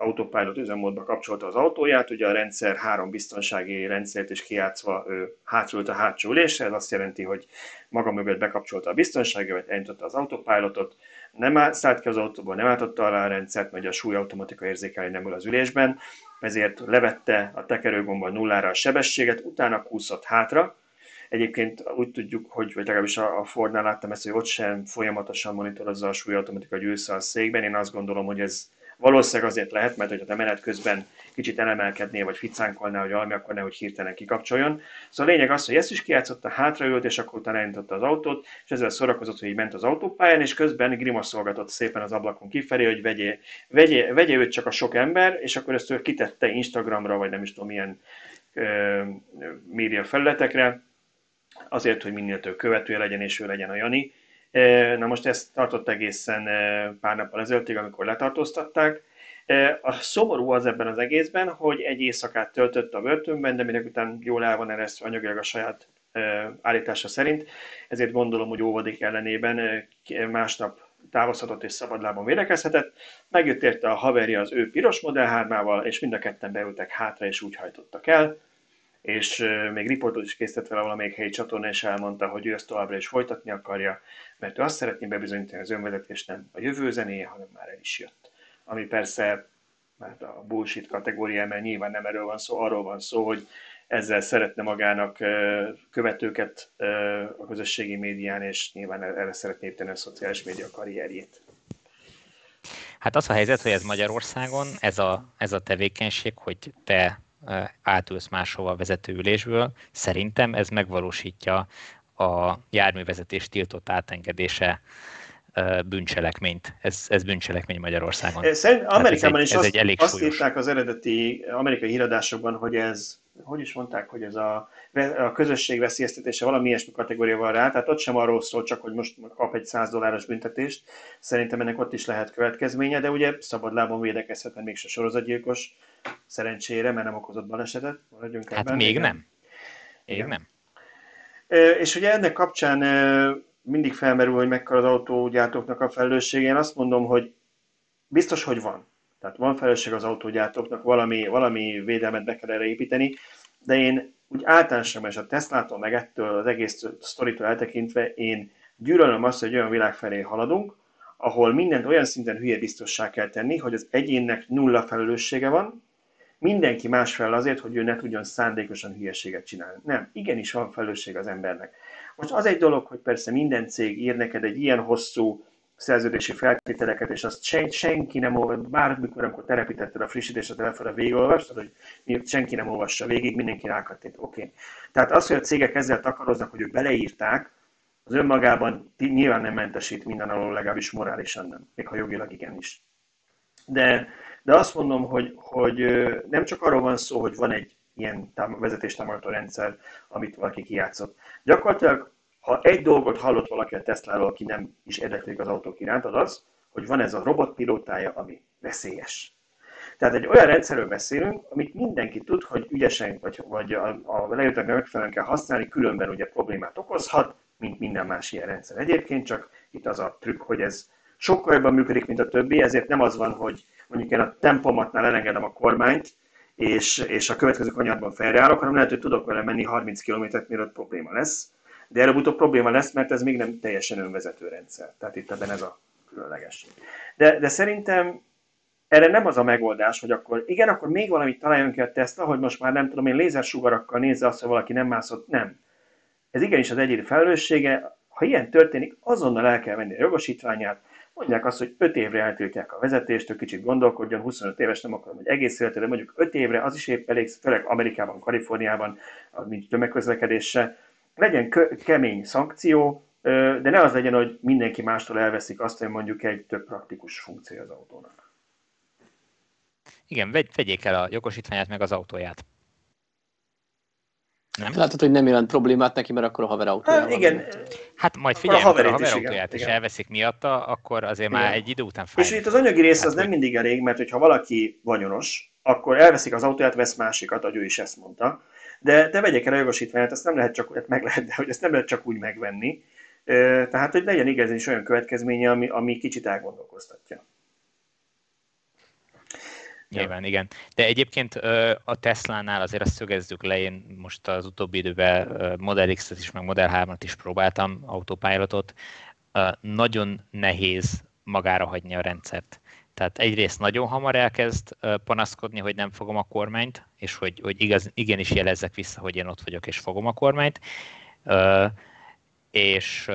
Speaker 3: autopilot üzemmódba kapcsolta az autóját, ugye a rendszer három biztonsági rendszert is kiátszva ő hátult a hátsó ülésre, ez azt jelenti, hogy maga mögött bekapcsolta a biztonsági, vagy elnyitotta az autopilotot, nem szállt ki az autóból, nem álltotta alá a rendszert, mert a súly automatika érzékelni nem ül az ülésben, ezért levette a tekerőgomba nullára a sebességet, utána kúszott hátra, Egyébként úgy tudjuk, hogy, vagy legalábbis a Fordnál láttam ezt, hogy ott sem folyamatosan monitorozza a súlyautomatika győzsze a székben. Én azt gondolom, hogy ez valószínűleg azért lehet, mert hogyha te menet közben kicsit elemelkednél, vagy ficánkolnál, hogy valami, akkor nehogy hirtelen kikapcsoljon. Szóval a lényeg az, hogy ezt is kijátszotta, hátraült, és akkor utána elindította az autót, és ezzel szórakozott, hogy így ment az autópályán, és közben grimaszolgatott szépen az ablakon kifelé, hogy vegye, vegye, vegye őt csak a sok ember, és akkor ezt ő kitette Instagramra, vagy nem is tudom milyen ö, média felületekre, azért, hogy minél több követője legyen, és ő legyen a Jani. Na most ezt tartott egészen pár nappal ezelőttig, amikor letartóztatták. A szomorú az ebben az egészben, hogy egy éjszakát töltött a börtönben, de minek után jól el van eresztve anyagilag a saját állítása szerint, ezért gondolom, hogy óvodik ellenében másnap távozhatott és szabadlábon védekezhetett. Megjött érte a haverja az ő piros Model 3 és mind a ketten beültek hátra, és úgy hajtottak el és még riportot is készített vele valamelyik helyi csatorna, és elmondta, hogy ő ezt továbbra is folytatni akarja, mert ő azt szeretné bebizonyítani az önvezetés nem a jövő zenéje, hanem már el is jött. Ami persze mert a bullshit kategória, mert nyilván nem erről van szó, arról van szó, hogy ezzel szeretne magának követőket a közösségi médián, és nyilván erre szeretné építeni a szociális média karrierjét.
Speaker 2: Hát az a helyzet, hogy ez Magyarországon, ez a, ez a tevékenység, hogy te átülsz máshova a vezetőülésből, szerintem ez megvalósítja a járművezetés tiltott átengedése bűncselekményt. Ez, ez bűncselekmény Magyarországon.
Speaker 3: Szerint Amerikában is ez egy, ez azt, egy azt írták az eredeti amerikai híradásokban, hogy ez, hogy is mondták, hogy ez a, a közösség veszélyeztetése valami ilyesmi kategória van rá, tehát ott sem arról szól csak, hogy most kap egy 100 dolláros büntetést, szerintem ennek ott is lehet következménye, de ugye szabad lábon védekezhetne mégse sorozatgyilkos, szerencsére, mert nem okozott balesetet.
Speaker 2: Maradjunk hát ebben. még igen. nem. Még igen. nem.
Speaker 3: És ugye ennek kapcsán mindig felmerül, hogy mekkora az autógyártóknak a felelőssége. Én azt mondom, hogy biztos, hogy van. Tehát van felelősség az autógyártóknak, valami, valami védelmet be kell erre építeni, de én úgy általánosan, és a Teslától meg ettől az egész sztoritól eltekintve, én gyűlölöm azt, hogy olyan világ felé haladunk, ahol mindent olyan szinten hülye biztossá kell tenni, hogy az egyénnek nulla felelőssége van, mindenki más fel azért, hogy ő ne tudjon szándékosan hülyeséget csinálni. Nem, igenis van felelősség az embernek. Most az egy dolog, hogy persze minden cég ír neked egy ilyen hosszú szerződési feltételeket, és azt sen, senki nem olvas, bármikor, amikor telepítetted a frissítést a telefonra végigolvastad, hogy senki nem olvassa végig, mindenki rákattint, oké. Okay. Tehát az, hogy a cégek ezzel takaroznak, hogy ők beleírták, az önmagában nyilván nem mentesít minden alól, legalábbis morálisan nem, még ha jogilag igenis. De, de azt mondom, hogy, hogy nem csak arról van szó, hogy van egy ilyen vezetéstámogató rendszer, amit valaki kijátszott. Gyakorlatilag, ha egy dolgot hallott valaki a Tesla-ról, aki nem is érdeklődik az autók iránt, az az, hogy van ez a robotpilótája, ami veszélyes. Tehát egy olyan rendszerről beszélünk, amit mindenki tud, hogy ügyesen vagy, vagy a, a lejöttek megfelelően kell használni, különben ugye problémát okozhat, mint minden más ilyen rendszer. Egyébként csak itt az a trükk, hogy ez sokkal jobban működik, mint a többi, ezért nem az van, hogy mondjuk én a tempomatnál elengedem a kormányt, és, és a következő kanyarban felreállok, hanem lehet, hogy tudok vele menni 30 km-t, mielőtt probléma lesz. De előbb-utóbb probléma lesz, mert ez még nem teljesen önvezető rendszer. Tehát itt ebben ez a különleges. De, de szerintem erre nem az a megoldás, hogy akkor igen, akkor még valamit találjon ki a Tesla, hogy most már nem tudom én lézersugarakkal nézze azt, hogy valaki nem mászott. Nem. Ez igenis az egyéni felelőssége. Ha ilyen történik, azonnal el kell venni a jogosítványát, mondják azt, hogy 5 évre eltiltják a vezetést, ő kicsit gondolkodjon, 25 éves nem akarom, hogy egész életre, de mondjuk 5 évre, az is épp elég, főleg Amerikában, Kaliforniában, mint tömegközlekedése, legyen kö- kemény szankció, de ne az legyen, hogy mindenki mástól elveszik azt, hogy mondjuk egy több praktikus funkció az autónak.
Speaker 2: Igen, vegy, vegyék el a jogosítványát meg az autóját.
Speaker 1: Nem? Látod, hogy nem jelent problémát neki, mert akkor a haver autóját.
Speaker 3: Hát, igen.
Speaker 2: Hát majd figyelj, a haver a haver autóját is, is elveszik miatta, akkor azért igen. már egy idő után
Speaker 3: fáj. És itt az anyagi rész hát, az nem mindig elég, mert hogyha valaki vagyonos, akkor elveszik az autóját, vesz másikat, ahogy ő is ezt mondta. De te vegyek el a jogosítványt, ezt nem lehet csak, hát meg lehet, de hogy ezt nem lehet csak úgy megvenni. Tehát, hogy legyen igazán is olyan következménye, ami, ami kicsit elgondolkoztatja.
Speaker 2: Nyilván, igen. De egyébként a Tesla-nál azért azt szögezzük le, én most az utóbbi időben Model X-et is, meg Model 3-at is próbáltam, autopilotot. Nagyon nehéz magára hagyni a rendszert. Tehát egyrészt nagyon hamar elkezd panaszkodni, hogy nem fogom a kormányt, és hogy, hogy igaz, igenis jelezzek vissza, hogy én ott vagyok és fogom a kormányt. És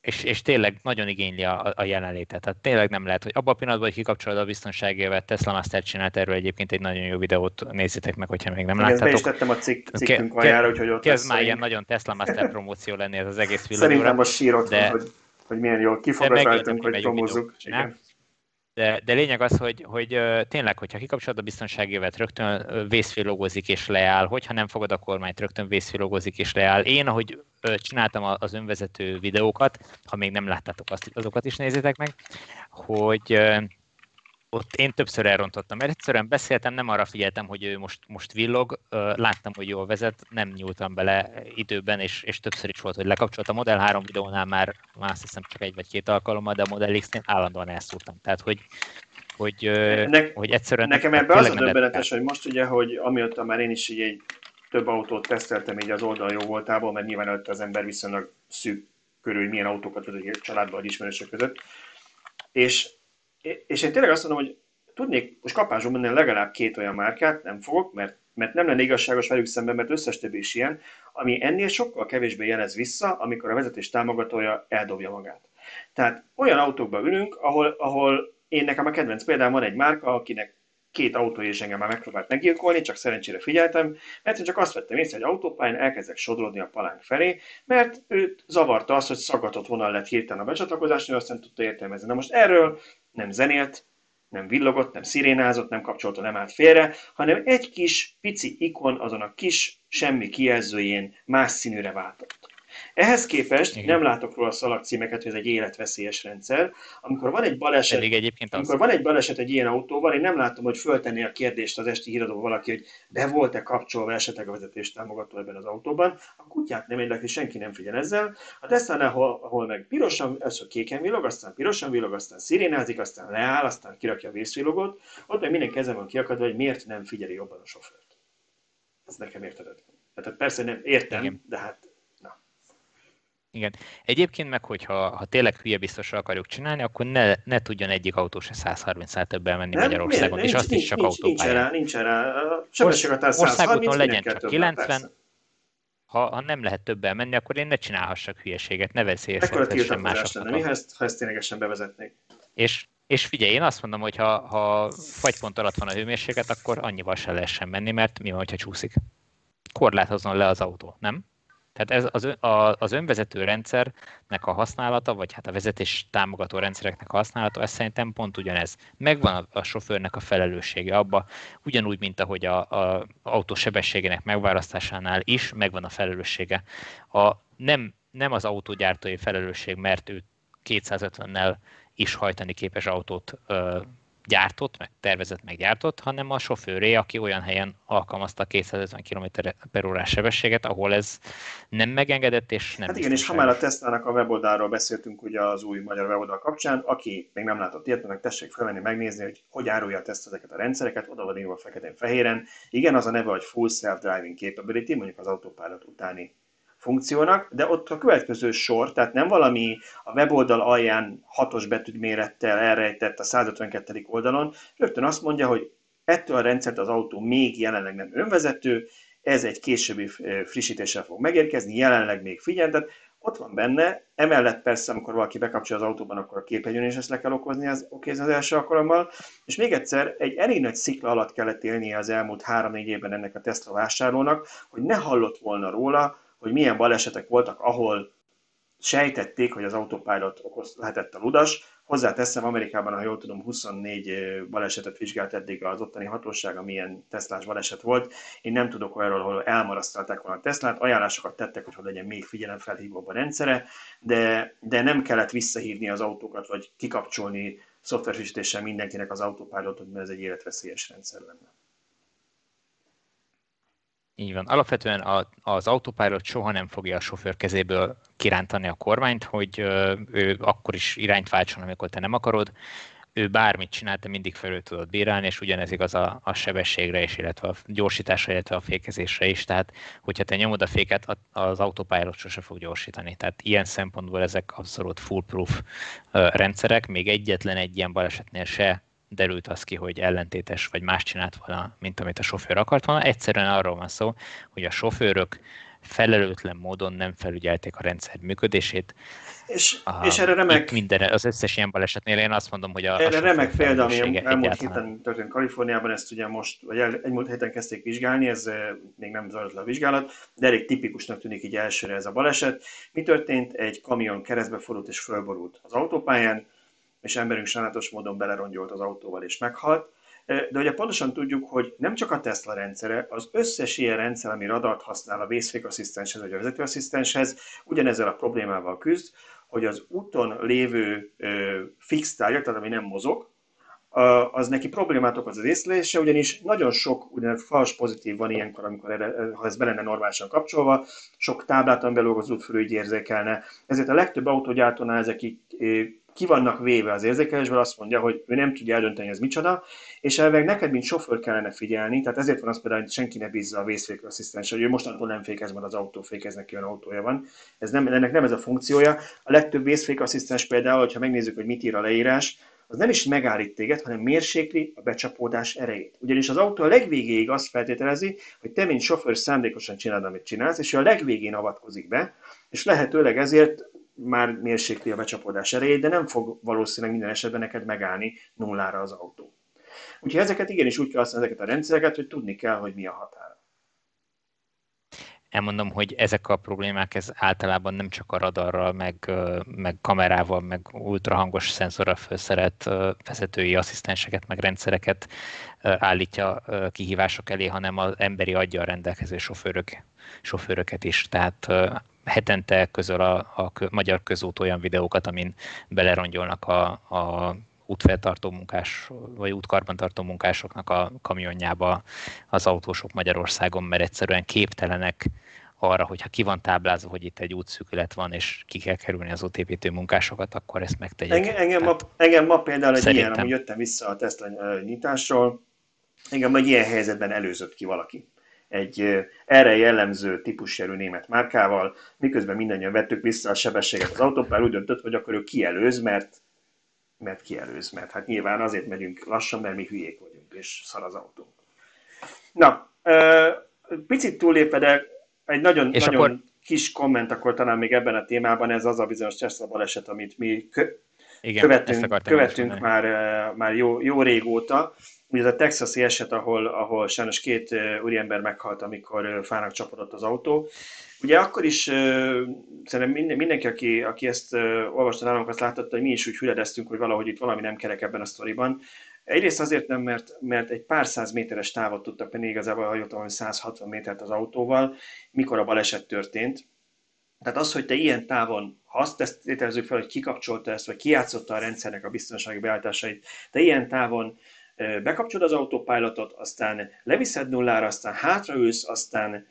Speaker 2: és, és tényleg nagyon igényli a, a jelenlétet. Tehát tényleg nem lehet, hogy abban a pillanatban, hogy kikapcsolod a biztonságével, Tesla Master csinált erről egyébként egy nagyon jó videót, nézzétek meg, hogyha még nem Igen, láttátok.
Speaker 3: Ezt be is tettem a cikk, cikkünk aljára, úgyhogy ott.
Speaker 2: Ez már ilyen nagyon Tesla Master promóció lenni ez az egész
Speaker 3: videó. Szerintem most sírott, de, hogy, hogy milyen jól kifogasaltunk, hogy promózzuk
Speaker 2: de, de lényeg az, hogy, hogy tényleg, hogyha kikapcsolod a biztonsági jövet, rögtön vészfélogozik és leáll, hogyha nem fogod a kormányt, rögtön vészfélogozik és leáll. Én, ahogy csináltam az önvezető videókat, ha még nem láttátok azt, azokat is nézzétek meg, hogy ott én többször elrontottam, mert egyszerűen beszéltem, nem arra figyeltem, hogy ő most, most villog, láttam, hogy jól vezet, nem nyúltam bele időben, és, és többször is volt, hogy lekapcsoltam. A Model 3 videónál már, már azt hiszem csak egy vagy két alkalommal, de a Model X-nél állandóan elszúrtam. Tehát, hogy, hogy, ne, hogy egyszerűen...
Speaker 3: Nekem ebben az a döbbenetes, hogy most ugye, hogy amióta már én is így egy több autót teszteltem így az oldal jó voltából, mert nyilván előtt az ember viszonylag szűk körül, hogy milyen autókat vezet egy családban vagy ismerősök között. És és én tényleg azt mondom, hogy tudnék most kapásban menni legalább két olyan márkát, nem fogok, mert, mert nem lenne igazságos velük szemben, mert összes többi is ilyen, ami ennél sokkal kevésbé jelez vissza, amikor a vezetés támogatója eldobja magát. Tehát olyan autókba ülünk, ahol, ahol én nekem a kedvenc példám van egy márka, akinek két autó és engem már megpróbált meggyilkolni, csak szerencsére figyeltem, mert én csak azt vettem észre, hogy autópályán elkezdek sodródni a palánk felé, mert őt zavarta az, hogy szaggatott vonal lett hirtelen a becsatlakozásnál, aztán tudta értelmezni. Na most erről nem zenélt, nem villogott, nem szirénázott, nem kapcsolta, nem állt félre, hanem egy kis pici ikon azon a kis semmi kijelzőjén más színűre váltott. Ehhez képest Igen. nem látok róla szalagcímeket, hogy ez egy életveszélyes rendszer. Amikor van egy baleset, egyébként amikor van egy baleset egy ilyen autóval, én nem látom, hogy föltenné a kérdést az esti híradó valaki, hogy be volt-e kapcsolva esetleg a vezetés támogató ebben az autóban. A kutyát nem érdekli, senki nem figyel ezzel. A tesla ahol, ahol meg pirosan, először kéken villog, aztán pirosan villog, aztán szirénázik, aztán leáll, aztán kirakja a vészvilogot, ott meg minden kezem van kiakadva, hogy miért nem figyeli jobban a sofőrt. Ez nekem értetetlen. Tehát persze nem értem, Igen. de hát
Speaker 2: igen. Egyébként meg, hogyha ha tényleg hülye biztosra akarjuk csinálni, akkor ne, ne tudjon egyik autó se 130-nál többel menni nem, Magyarországon, miért? és azt nincs, is csak nincs, autópályán. Nincs
Speaker 3: rá, nincs rá. Sebességhatár
Speaker 2: 130, legyen csak 90, ha, ha nem lehet többel menni, akkor én ne csinálhassak hülyeséget, ne
Speaker 3: veszélyeztessen másoknak. Mi, ha ezt, ha ezt ténylegesen bevezetnék.
Speaker 2: És, és figyelj, én azt mondom, hogy ha, ha fagypont alatt van a hőmérséklet, akkor annyival se lehessen menni, mert mi van, hogyha csúszik? Korlátozzon le az autó, nem? Tehát ez az, a, az önvezető rendszernek a használata, vagy hát a vezetés támogató rendszereknek a használata, ez szerintem pont ugyanez. Megvan a, a sofőrnek a felelőssége abba, ugyanúgy, mint ahogy a, a autó sebességének megválasztásánál is megvan a felelőssége. A, nem, nem az autógyártói felelősség, mert ő 250-nel is hajtani képes autót ö, gyártott, meg tervezett, meg gyártott, hanem a sofőré, aki olyan helyen alkalmazta 250 km per órás sebességet, ahol ez nem megengedett, és nem
Speaker 3: Hát igen, és ha már a Tesla-nak a weboldalról beszéltünk ugye az új magyar weboldal kapcsán, aki még nem látott ilyet, meg tessék felvenni, megnézni, hogy hogy árulja a Tesla ezeket a rendszereket, oda van írva feketén-fehéren. Igen, az a neve, hogy Full Self-Driving Capability, mondjuk az autopilot utáni funkciónak, de ott a következő sor, tehát nem valami a weboldal alján hatos betűmérettel elrejtett a 152. oldalon, rögtön azt mondja, hogy ettől a rendszert az autó még jelenleg nem önvezető, ez egy későbbi frissítéssel fog megérkezni, jelenleg még figyel, ott van benne, emellett persze, amikor valaki bekapcsol az autóban, akkor a képernyőn is ezt le kell okozni az, oké, az első alkalommal, és még egyszer, egy elég nagy szikla alatt kellett élnie az elmúlt három-négy évben ennek a Tesla vásárlónak, hogy ne hallott volna róla, hogy milyen balesetek voltak, ahol sejtették, hogy az autopilot okoz, lehetett a ludas. Hozzáteszem, Amerikában, ha jól tudom, 24 balesetet vizsgált eddig az ottani hatóság, amilyen Teslás baleset volt. Én nem tudok olyanról, ahol elmarasztalták volna a Teslát, ajánlásokat tettek, hogy, hogy legyen még figyelemfelhívóbb a rendszere, de, de nem kellett visszahívni az autókat, vagy kikapcsolni szoftverfrissítéssel mindenkinek az autopilotot, mert ez egy életveszélyes rendszer lenne.
Speaker 2: Így van. Alapvetően az autopilot soha nem fogja a sofőr kezéből kirántani a kormányt, hogy ő akkor is irányt váltson, amikor te nem akarod. ő bármit csinált, de mindig felül tudott bírálni, és ugyanez igaz a, a sebességre is, illetve a gyorsításra, illetve a fékezésre is. Tehát, hogyha te nyomod a féket, az autópilot sose fog gyorsítani. Tehát ilyen szempontból ezek abszolút foolproof rendszerek. Még egyetlen egy ilyen balesetnél se derült az ki, hogy ellentétes vagy más csinált volna, mint amit a sofőr akart volna. Egyszerűen arról van szó, hogy a sofőrök felelőtlen módon nem felügyelték a rendszer működését.
Speaker 3: És, a, és erre remek...
Speaker 2: Minden, az összes ilyen balesetnél én azt mondom, hogy a
Speaker 3: Erre a remek példa, ami elmúlt héten történt Kaliforniában, ezt ugye most, vagy el, egy múlt héten kezdték vizsgálni, ez eh, még nem zajlott le a vizsgálat, de elég tipikusnak tűnik így elsőre ez a baleset. Mi történt? Egy kamion keresztbe fordult és fölborult az autópályán, és emberünk sajnálatos módon belerongyolt az autóval és meghalt. De ugye pontosan tudjuk, hogy nem csak a Tesla rendszere, az összes ilyen rendszer, ami radart használ a vészfékasszisztenshez vagy a vezetőasszisztenshez, ugyanezzel a problémával küzd, hogy az úton lévő fix tárgyak, tehát ami nem mozog, az neki problémát okoz az észlelése, ugyanis nagyon sok úgynevezett fals pozitív van ilyenkor, amikor erre, ha ez be lenne normálisan kapcsolva, sok táblát, amivel az útfőrügy érzékelne. Ezért a legtöbb autógyártónál ezek ki vannak véve az érzékelésből, azt mondja, hogy ő nem tudja eldönteni, ez micsoda, és elveg neked, mint sofőr kellene figyelni, tehát ezért van az például, hogy senki ne bízza a vészfékasszisztens, hogy ő mostantól nem fékez, mert az autó fékez, neki olyan autója van. Ez nem, ennek nem ez a funkciója. A legtöbb vészfékasszisztens például, hogyha megnézzük, hogy mit ír a leírás, az nem is megállít téged, hanem mérsékli a becsapódás erejét. Ugyanis az autó a legvégéig azt feltételezi, hogy te, mint sofőr szándékosan csinálod, amit csinálsz, és ő a legvégén avatkozik be, és lehetőleg ezért már mérsékli a becsapódás erejét, de nem fog valószínűleg minden esetben neked megállni nullára az autó. Úgyhogy ezeket igenis úgy kell használni ezeket a rendszereket, hogy tudni kell, hogy mi a határa.
Speaker 2: Elmondom, hogy ezek a problémák ez általában nem csak a radarral, meg, meg kamerával, meg ultrahangos szenzorral felszerelt vezetői asszisztenseket, meg rendszereket állítja kihívások elé, hanem az emberi adja a rendelkező sofőrök, sofőröket is. Tehát hetente közöl a, a magyar közút olyan videókat, amin belerongyolnak a, a útfeltartó munkás, vagy útkarbantartó munkásoknak a kamionjába az autósok Magyarországon, mert egyszerűen képtelenek arra, hogyha ki van táblázva, hogy itt egy útszűkület van, és ki kell kerülni az útépítő munkásokat, akkor ezt megtegyék.
Speaker 3: Engem, engem, ma, engem ma például egy Szerintem. ilyen, ami jöttem vissza a Tesla nyitásról, engem egy ilyen helyzetben előzött ki valaki egy erre jellemző típusjelű német márkával, miközben mindannyian vettük vissza a sebességet az autópár, úgy döntött, hogy akkor ő kielőz, mert, mert kielőz, mert hát nyilván azért megyünk lassan, mert mi hülyék vagyunk, és szar az autó. Na, picit túllépve, de egy nagyon, és nagyon akkor... kis komment akkor talán még ebben a témában, ez az a bizonyos Tesla baleset, amit mi kö- Igen, követünk, követünk már, már jó, jó régóta, Ugye ez a texasi eset, ahol, ahol sajnos két úriember meghalt, amikor fának csapodott az autó. Ugye akkor is szerintem mindenki, aki, aki ezt olvasta nálunk, azt látta, hogy mi is úgy hüledeztünk, hogy valahogy itt valami nem kerek ebben a sztoriban. Egyrészt azért nem, mert, mert egy pár száz méteres távot tudtak menni, igazából hajóton 160 métert az autóval, mikor a baleset történt. Tehát az, hogy te ilyen távon, ha azt tételezzük fel, hogy kikapcsolta ezt, vagy kijátszotta a rendszernek a biztonsági beállításait, te ilyen távon bekapcsolod az autopilotot, aztán leviszed nullára, aztán hátraülsz, aztán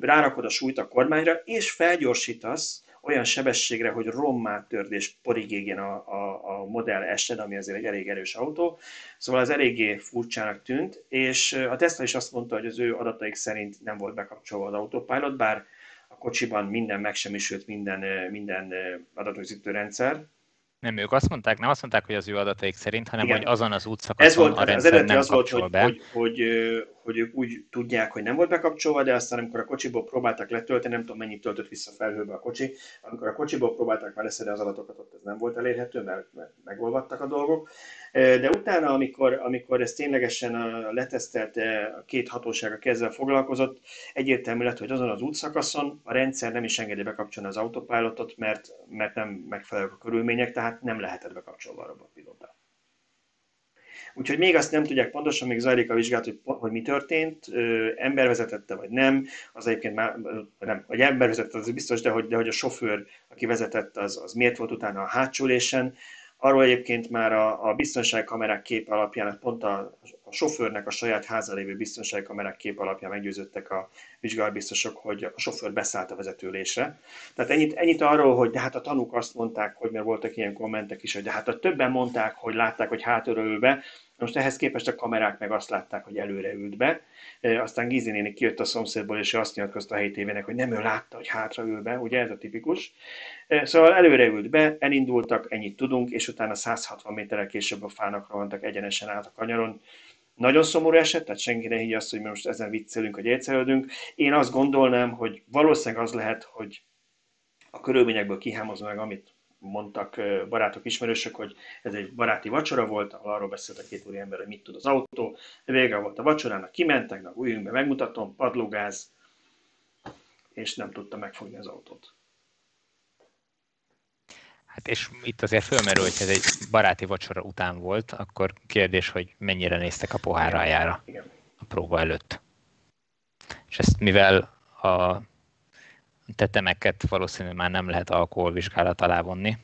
Speaker 3: rárakod a súlyt a kormányra, és felgyorsítasz olyan sebességre, hogy rommá törd és porig égjen a, a, a modell esed, ami azért egy elég erős autó. Szóval ez eléggé furcsának tűnt, és a Tesla is azt mondta, hogy az ő adataik szerint nem volt bekapcsolva az autopilot, bár a kocsiban minden megsemmisült, minden, minden adatrögzítő rendszer,
Speaker 2: nem, ők azt mondták, nem azt mondták, hogy az ő adataik szerint, hanem Igen. hogy azon az útszakaszon
Speaker 3: Ez volt, a rendszer az nem az volt, hogy, be. Hogy, hogy, hogy, ők úgy tudják, hogy nem volt bekapcsolva, de aztán amikor a kocsiból próbáltak letölteni, nem tudom mennyit töltött vissza felhőbe a kocsi, amikor a kocsiból próbálták már leszedni az adatokat, ott ez nem volt elérhető, mert, mert megolvadtak a dolgok. De utána, amikor, amikor ez ténylegesen letesztelte, a két hatósága kezdve foglalkozott, egyértelmű lett, hogy azon az útszakaszon a rendszer nem is engedi bekapcsolni az autopilotot, mert, mert nem megfelelők a körülmények, tehát nem lehetett bekapcsolva a robotpilóta. Úgyhogy még azt nem tudják pontosan, még zajlik a vizsgálat, hogy, hogy mi történt, ember vezetette vagy nem, az egyébként már, nem, hogy ember vezetett, az biztos, de hogy, de hogy a sofőr, aki vezetett, az, az miért volt utána a hátsó Arról egyébként már a, a biztonságkamerák kép alapján, pont a, a sofőrnek a saját háza lévő biztonságkamerák kép alapján meggyőződtek a vizsgálbiztosok, hogy a sofőr beszállt a vezetőlésre. Tehát ennyit, ennyit arról, hogy de hát a tanúk azt mondták, hogy mert voltak ilyen kommentek is, hogy de hát a többen mondták, hogy látták, hogy hátulról be, most ehhez képest a kamerák meg azt látták, hogy előre ült be. Aztán Gizi néni kijött a szomszédból, és azt nyilatkozta a helyi tévének, hogy nem ő látta, hogy hátra ül be, ugye ez a tipikus. Szóval előre ült be, elindultak, ennyit tudunk, és utána 160 méterrel később a fának rohantak egyenesen át a kanyaron. Nagyon szomorú eset, tehát senki ne higgye azt, hogy most ezen viccelünk, hogy egyszerűdünk. Én azt gondolnám, hogy valószínűleg az lehet, hogy a körülményekből kihámozva meg, amit mondtak barátok, ismerősök, hogy ez egy baráti vacsora volt, ahol arról beszélt a két úri ember, hogy mit tud az autó. Vége volt a vacsorának, kimentek, na üljünk be, megmutatom, padlógáz, és nem tudta megfogni az autót.
Speaker 2: Hát és itt azért fölmerül, hogy ez egy baráti vacsora után volt, akkor kérdés, hogy mennyire néztek a poháraljára a próba előtt. És ezt mivel a tetemeket valószínűleg már nem lehet alkoholvizsgálat alá vonni,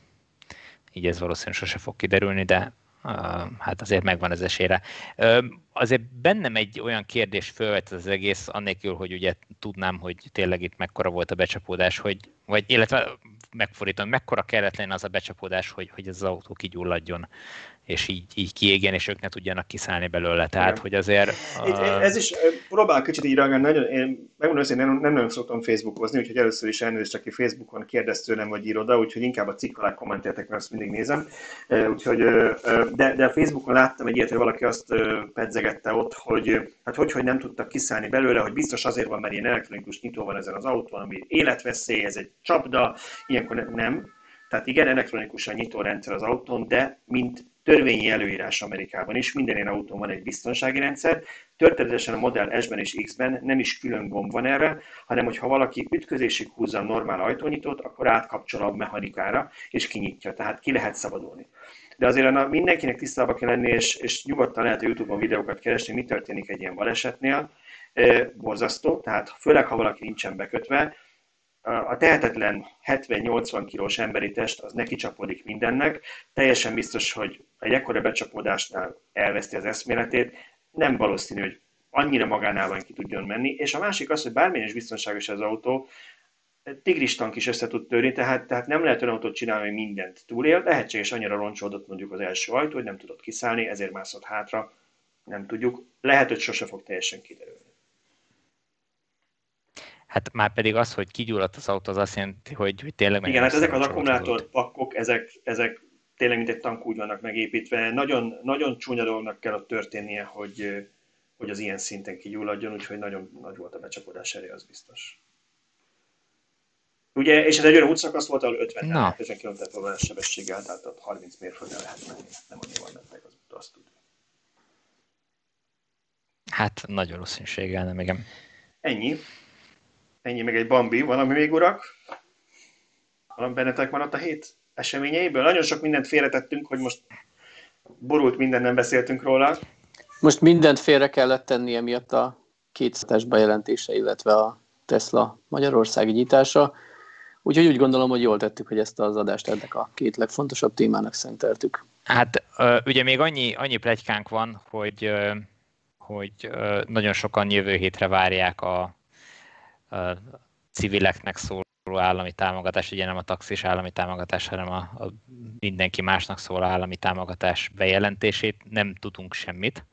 Speaker 2: így ez valószínűleg sose fog kiderülni, de uh, hát azért megvan az esélyre. Uh, azért bennem egy olyan kérdés fölvet az egész, annélkül, hogy ugye tudnám, hogy tényleg itt mekkora volt a becsapódás, hogy, vagy illetve megfordítom, mekkora kellett lenni az a becsapódás, hogy, hogy ez az autó kigyulladjon és így, így kiégjen, és ők ne tudjanak kiszállni belőle. Tehát, Igen. hogy azért...
Speaker 3: A... Ez is, próbál kicsit így reagálni, nagyon, én megmondom, hogy nem, nem nagyon szoktam Facebookozni, úgyhogy először is elnézést, aki Facebookon kérdez tőlem, vagy ír oda, úgyhogy inkább a cikk alá kommenteltek, mert azt mindig nézem. Úgyhogy, de, de a Facebookon láttam egy ilyet, hogy valaki azt pedzegette ott, hogy hát hogy, hogy nem tudtak kiszállni belőle, hogy biztos azért van, mert ilyen elektronikus nyitó van ezen az autón, ami életveszély, ez egy csapda, ilyenkor nem. Tehát igen, elektronikusan nyitó rendszer az autón, de mint törvényi előírás Amerikában is, minden ilyen autón van egy biztonsági rendszer, történetesen a Model S-ben és X-ben nem is külön gomb van erre, hanem hogyha valaki ütközésig húzza a normál ajtónyitót, akkor átkapcsol a mechanikára, és kinyitja, tehát ki lehet szabadulni. De azért na, mindenkinek tisztában kell lenni, és, és nyugodtan lehet a YouTube-on videókat keresni, mi történik egy ilyen balesetnél. E, borzasztó, tehát főleg, ha valaki nincsen bekötve, a tehetetlen 70-80 kilós emberi test az neki csapódik mindennek, teljesen biztos, hogy egy ekkora becsapódásnál elveszti az eszméletét, nem valószínű, hogy annyira magánál ki tudjon menni, és a másik az, hogy bármilyen is biztonságos az autó, tigristank is össze tud törni, tehát, tehát nem lehet olyan autót csinálni, hogy mindent túlél, lehetséges annyira roncsolódott mondjuk az első ajtó, hogy nem tudott kiszállni, ezért mászott hátra, nem tudjuk. Lehet, hogy sose fog teljesen kiderülni.
Speaker 2: Hát már pedig az, hogy kigyulladt az autó, az azt jelenti, hogy, hogy tényleg...
Speaker 3: Igen, hát ezek az akkumulátor pakkok, ezek, ezek tényleg mint egy tank úgy vannak megépítve. Nagyon, nagyon csúnya dolognak kell ott történnie, hogy, hogy az ilyen szinten kigyulladjon, úgyhogy nagyon nagy volt a becsapódás elé, az biztos. Ugye, és ez egy olyan útszakasz volt, ahol 50 Na. 50 km per sebességgel, tehát ott 30 mérföldre lehet menni, nem annyival mentek az azt tudni.
Speaker 2: Hát nagy valószínűséggel nem, igen.
Speaker 3: Ennyi. Ennyi meg egy Bambi. Valami még, urak? Valami bennetek maradt a hét eseményeiből? Nagyon sok mindent félretettünk, hogy most borult minden nem beszéltünk róla.
Speaker 1: Most mindent félre kellett tenni emiatt a kétszeres bejelentése, illetve a Tesla Magyarországi nyitása. Úgyhogy úgy gondolom, hogy jól tettük, hogy ezt az adást ennek a két legfontosabb témának szenteltük.
Speaker 2: Hát ugye még annyi, annyi plegykánk van, hogy, hogy nagyon sokan jövő hétre várják a civileknek szóló állami támogatás, ugye nem a taxis állami támogatás, hanem a, a mindenki másnak szóló állami támogatás bejelentését. Nem tudunk semmit,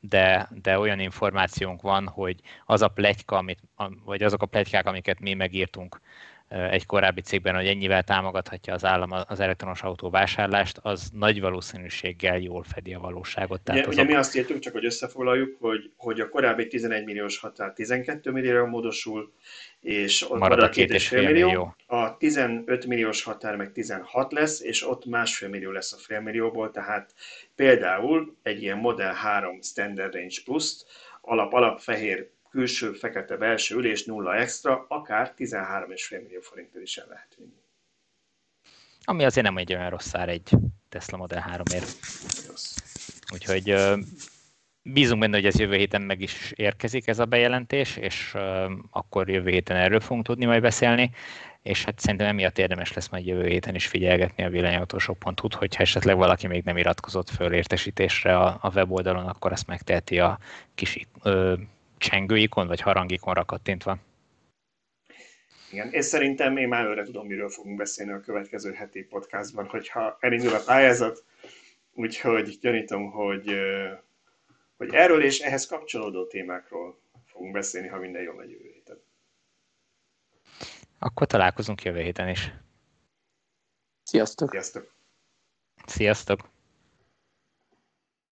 Speaker 2: de, de olyan információnk van, hogy az a plegyka, amit, vagy azok a plegykák, amiket mi megírtunk egy korábbi cégben, hogy ennyivel támogathatja az állam az elektronos autó vásárlást, az nagy valószínűséggel jól fedi a valóságot.
Speaker 3: Tehát ugye, ugye mi azt írtuk, csak hogy összefoglaljuk, hogy, hogy a korábbi 11 milliós határ 12 millióra módosul, és ott marad a két és fél millió. millió. A 15 milliós határ meg 16 lesz, és ott másfél millió lesz a fél millióból, tehát például egy ilyen Model 3 Standard Range Plus alap-alap fehér külső fekete belső ülés nulla extra, akár 13,5 millió forinttal is el lehet vinni.
Speaker 2: Ami azért nem egy olyan rossz ár egy Tesla Model 3-ért. Úgyhogy bízunk benne, hogy ez jövő héten meg is érkezik ez a bejelentés, és akkor jövő héten erről fogunk tudni majd beszélni, és hát szerintem emiatt érdemes lesz majd jövő héten is figyelgetni a villanyautósok.hu-t, hogyha esetleg valaki még nem iratkozott föl értesítésre a, a weboldalon, akkor azt megteheti a kis ö, csengőikon vagy harangikonra kattintva.
Speaker 3: Igen, és szerintem én már előre tudom, miről fogunk beszélni a következő heti podcastban, hogyha elindul a pályázat, úgyhogy gyanítom, hogy, hogy erről és ehhez kapcsolódó témákról fogunk beszélni, ha minden jól megy jövő héten.
Speaker 2: Akkor találkozunk jövő héten is.
Speaker 1: Sziasztok!
Speaker 3: Sziasztok!
Speaker 2: Sziasztok!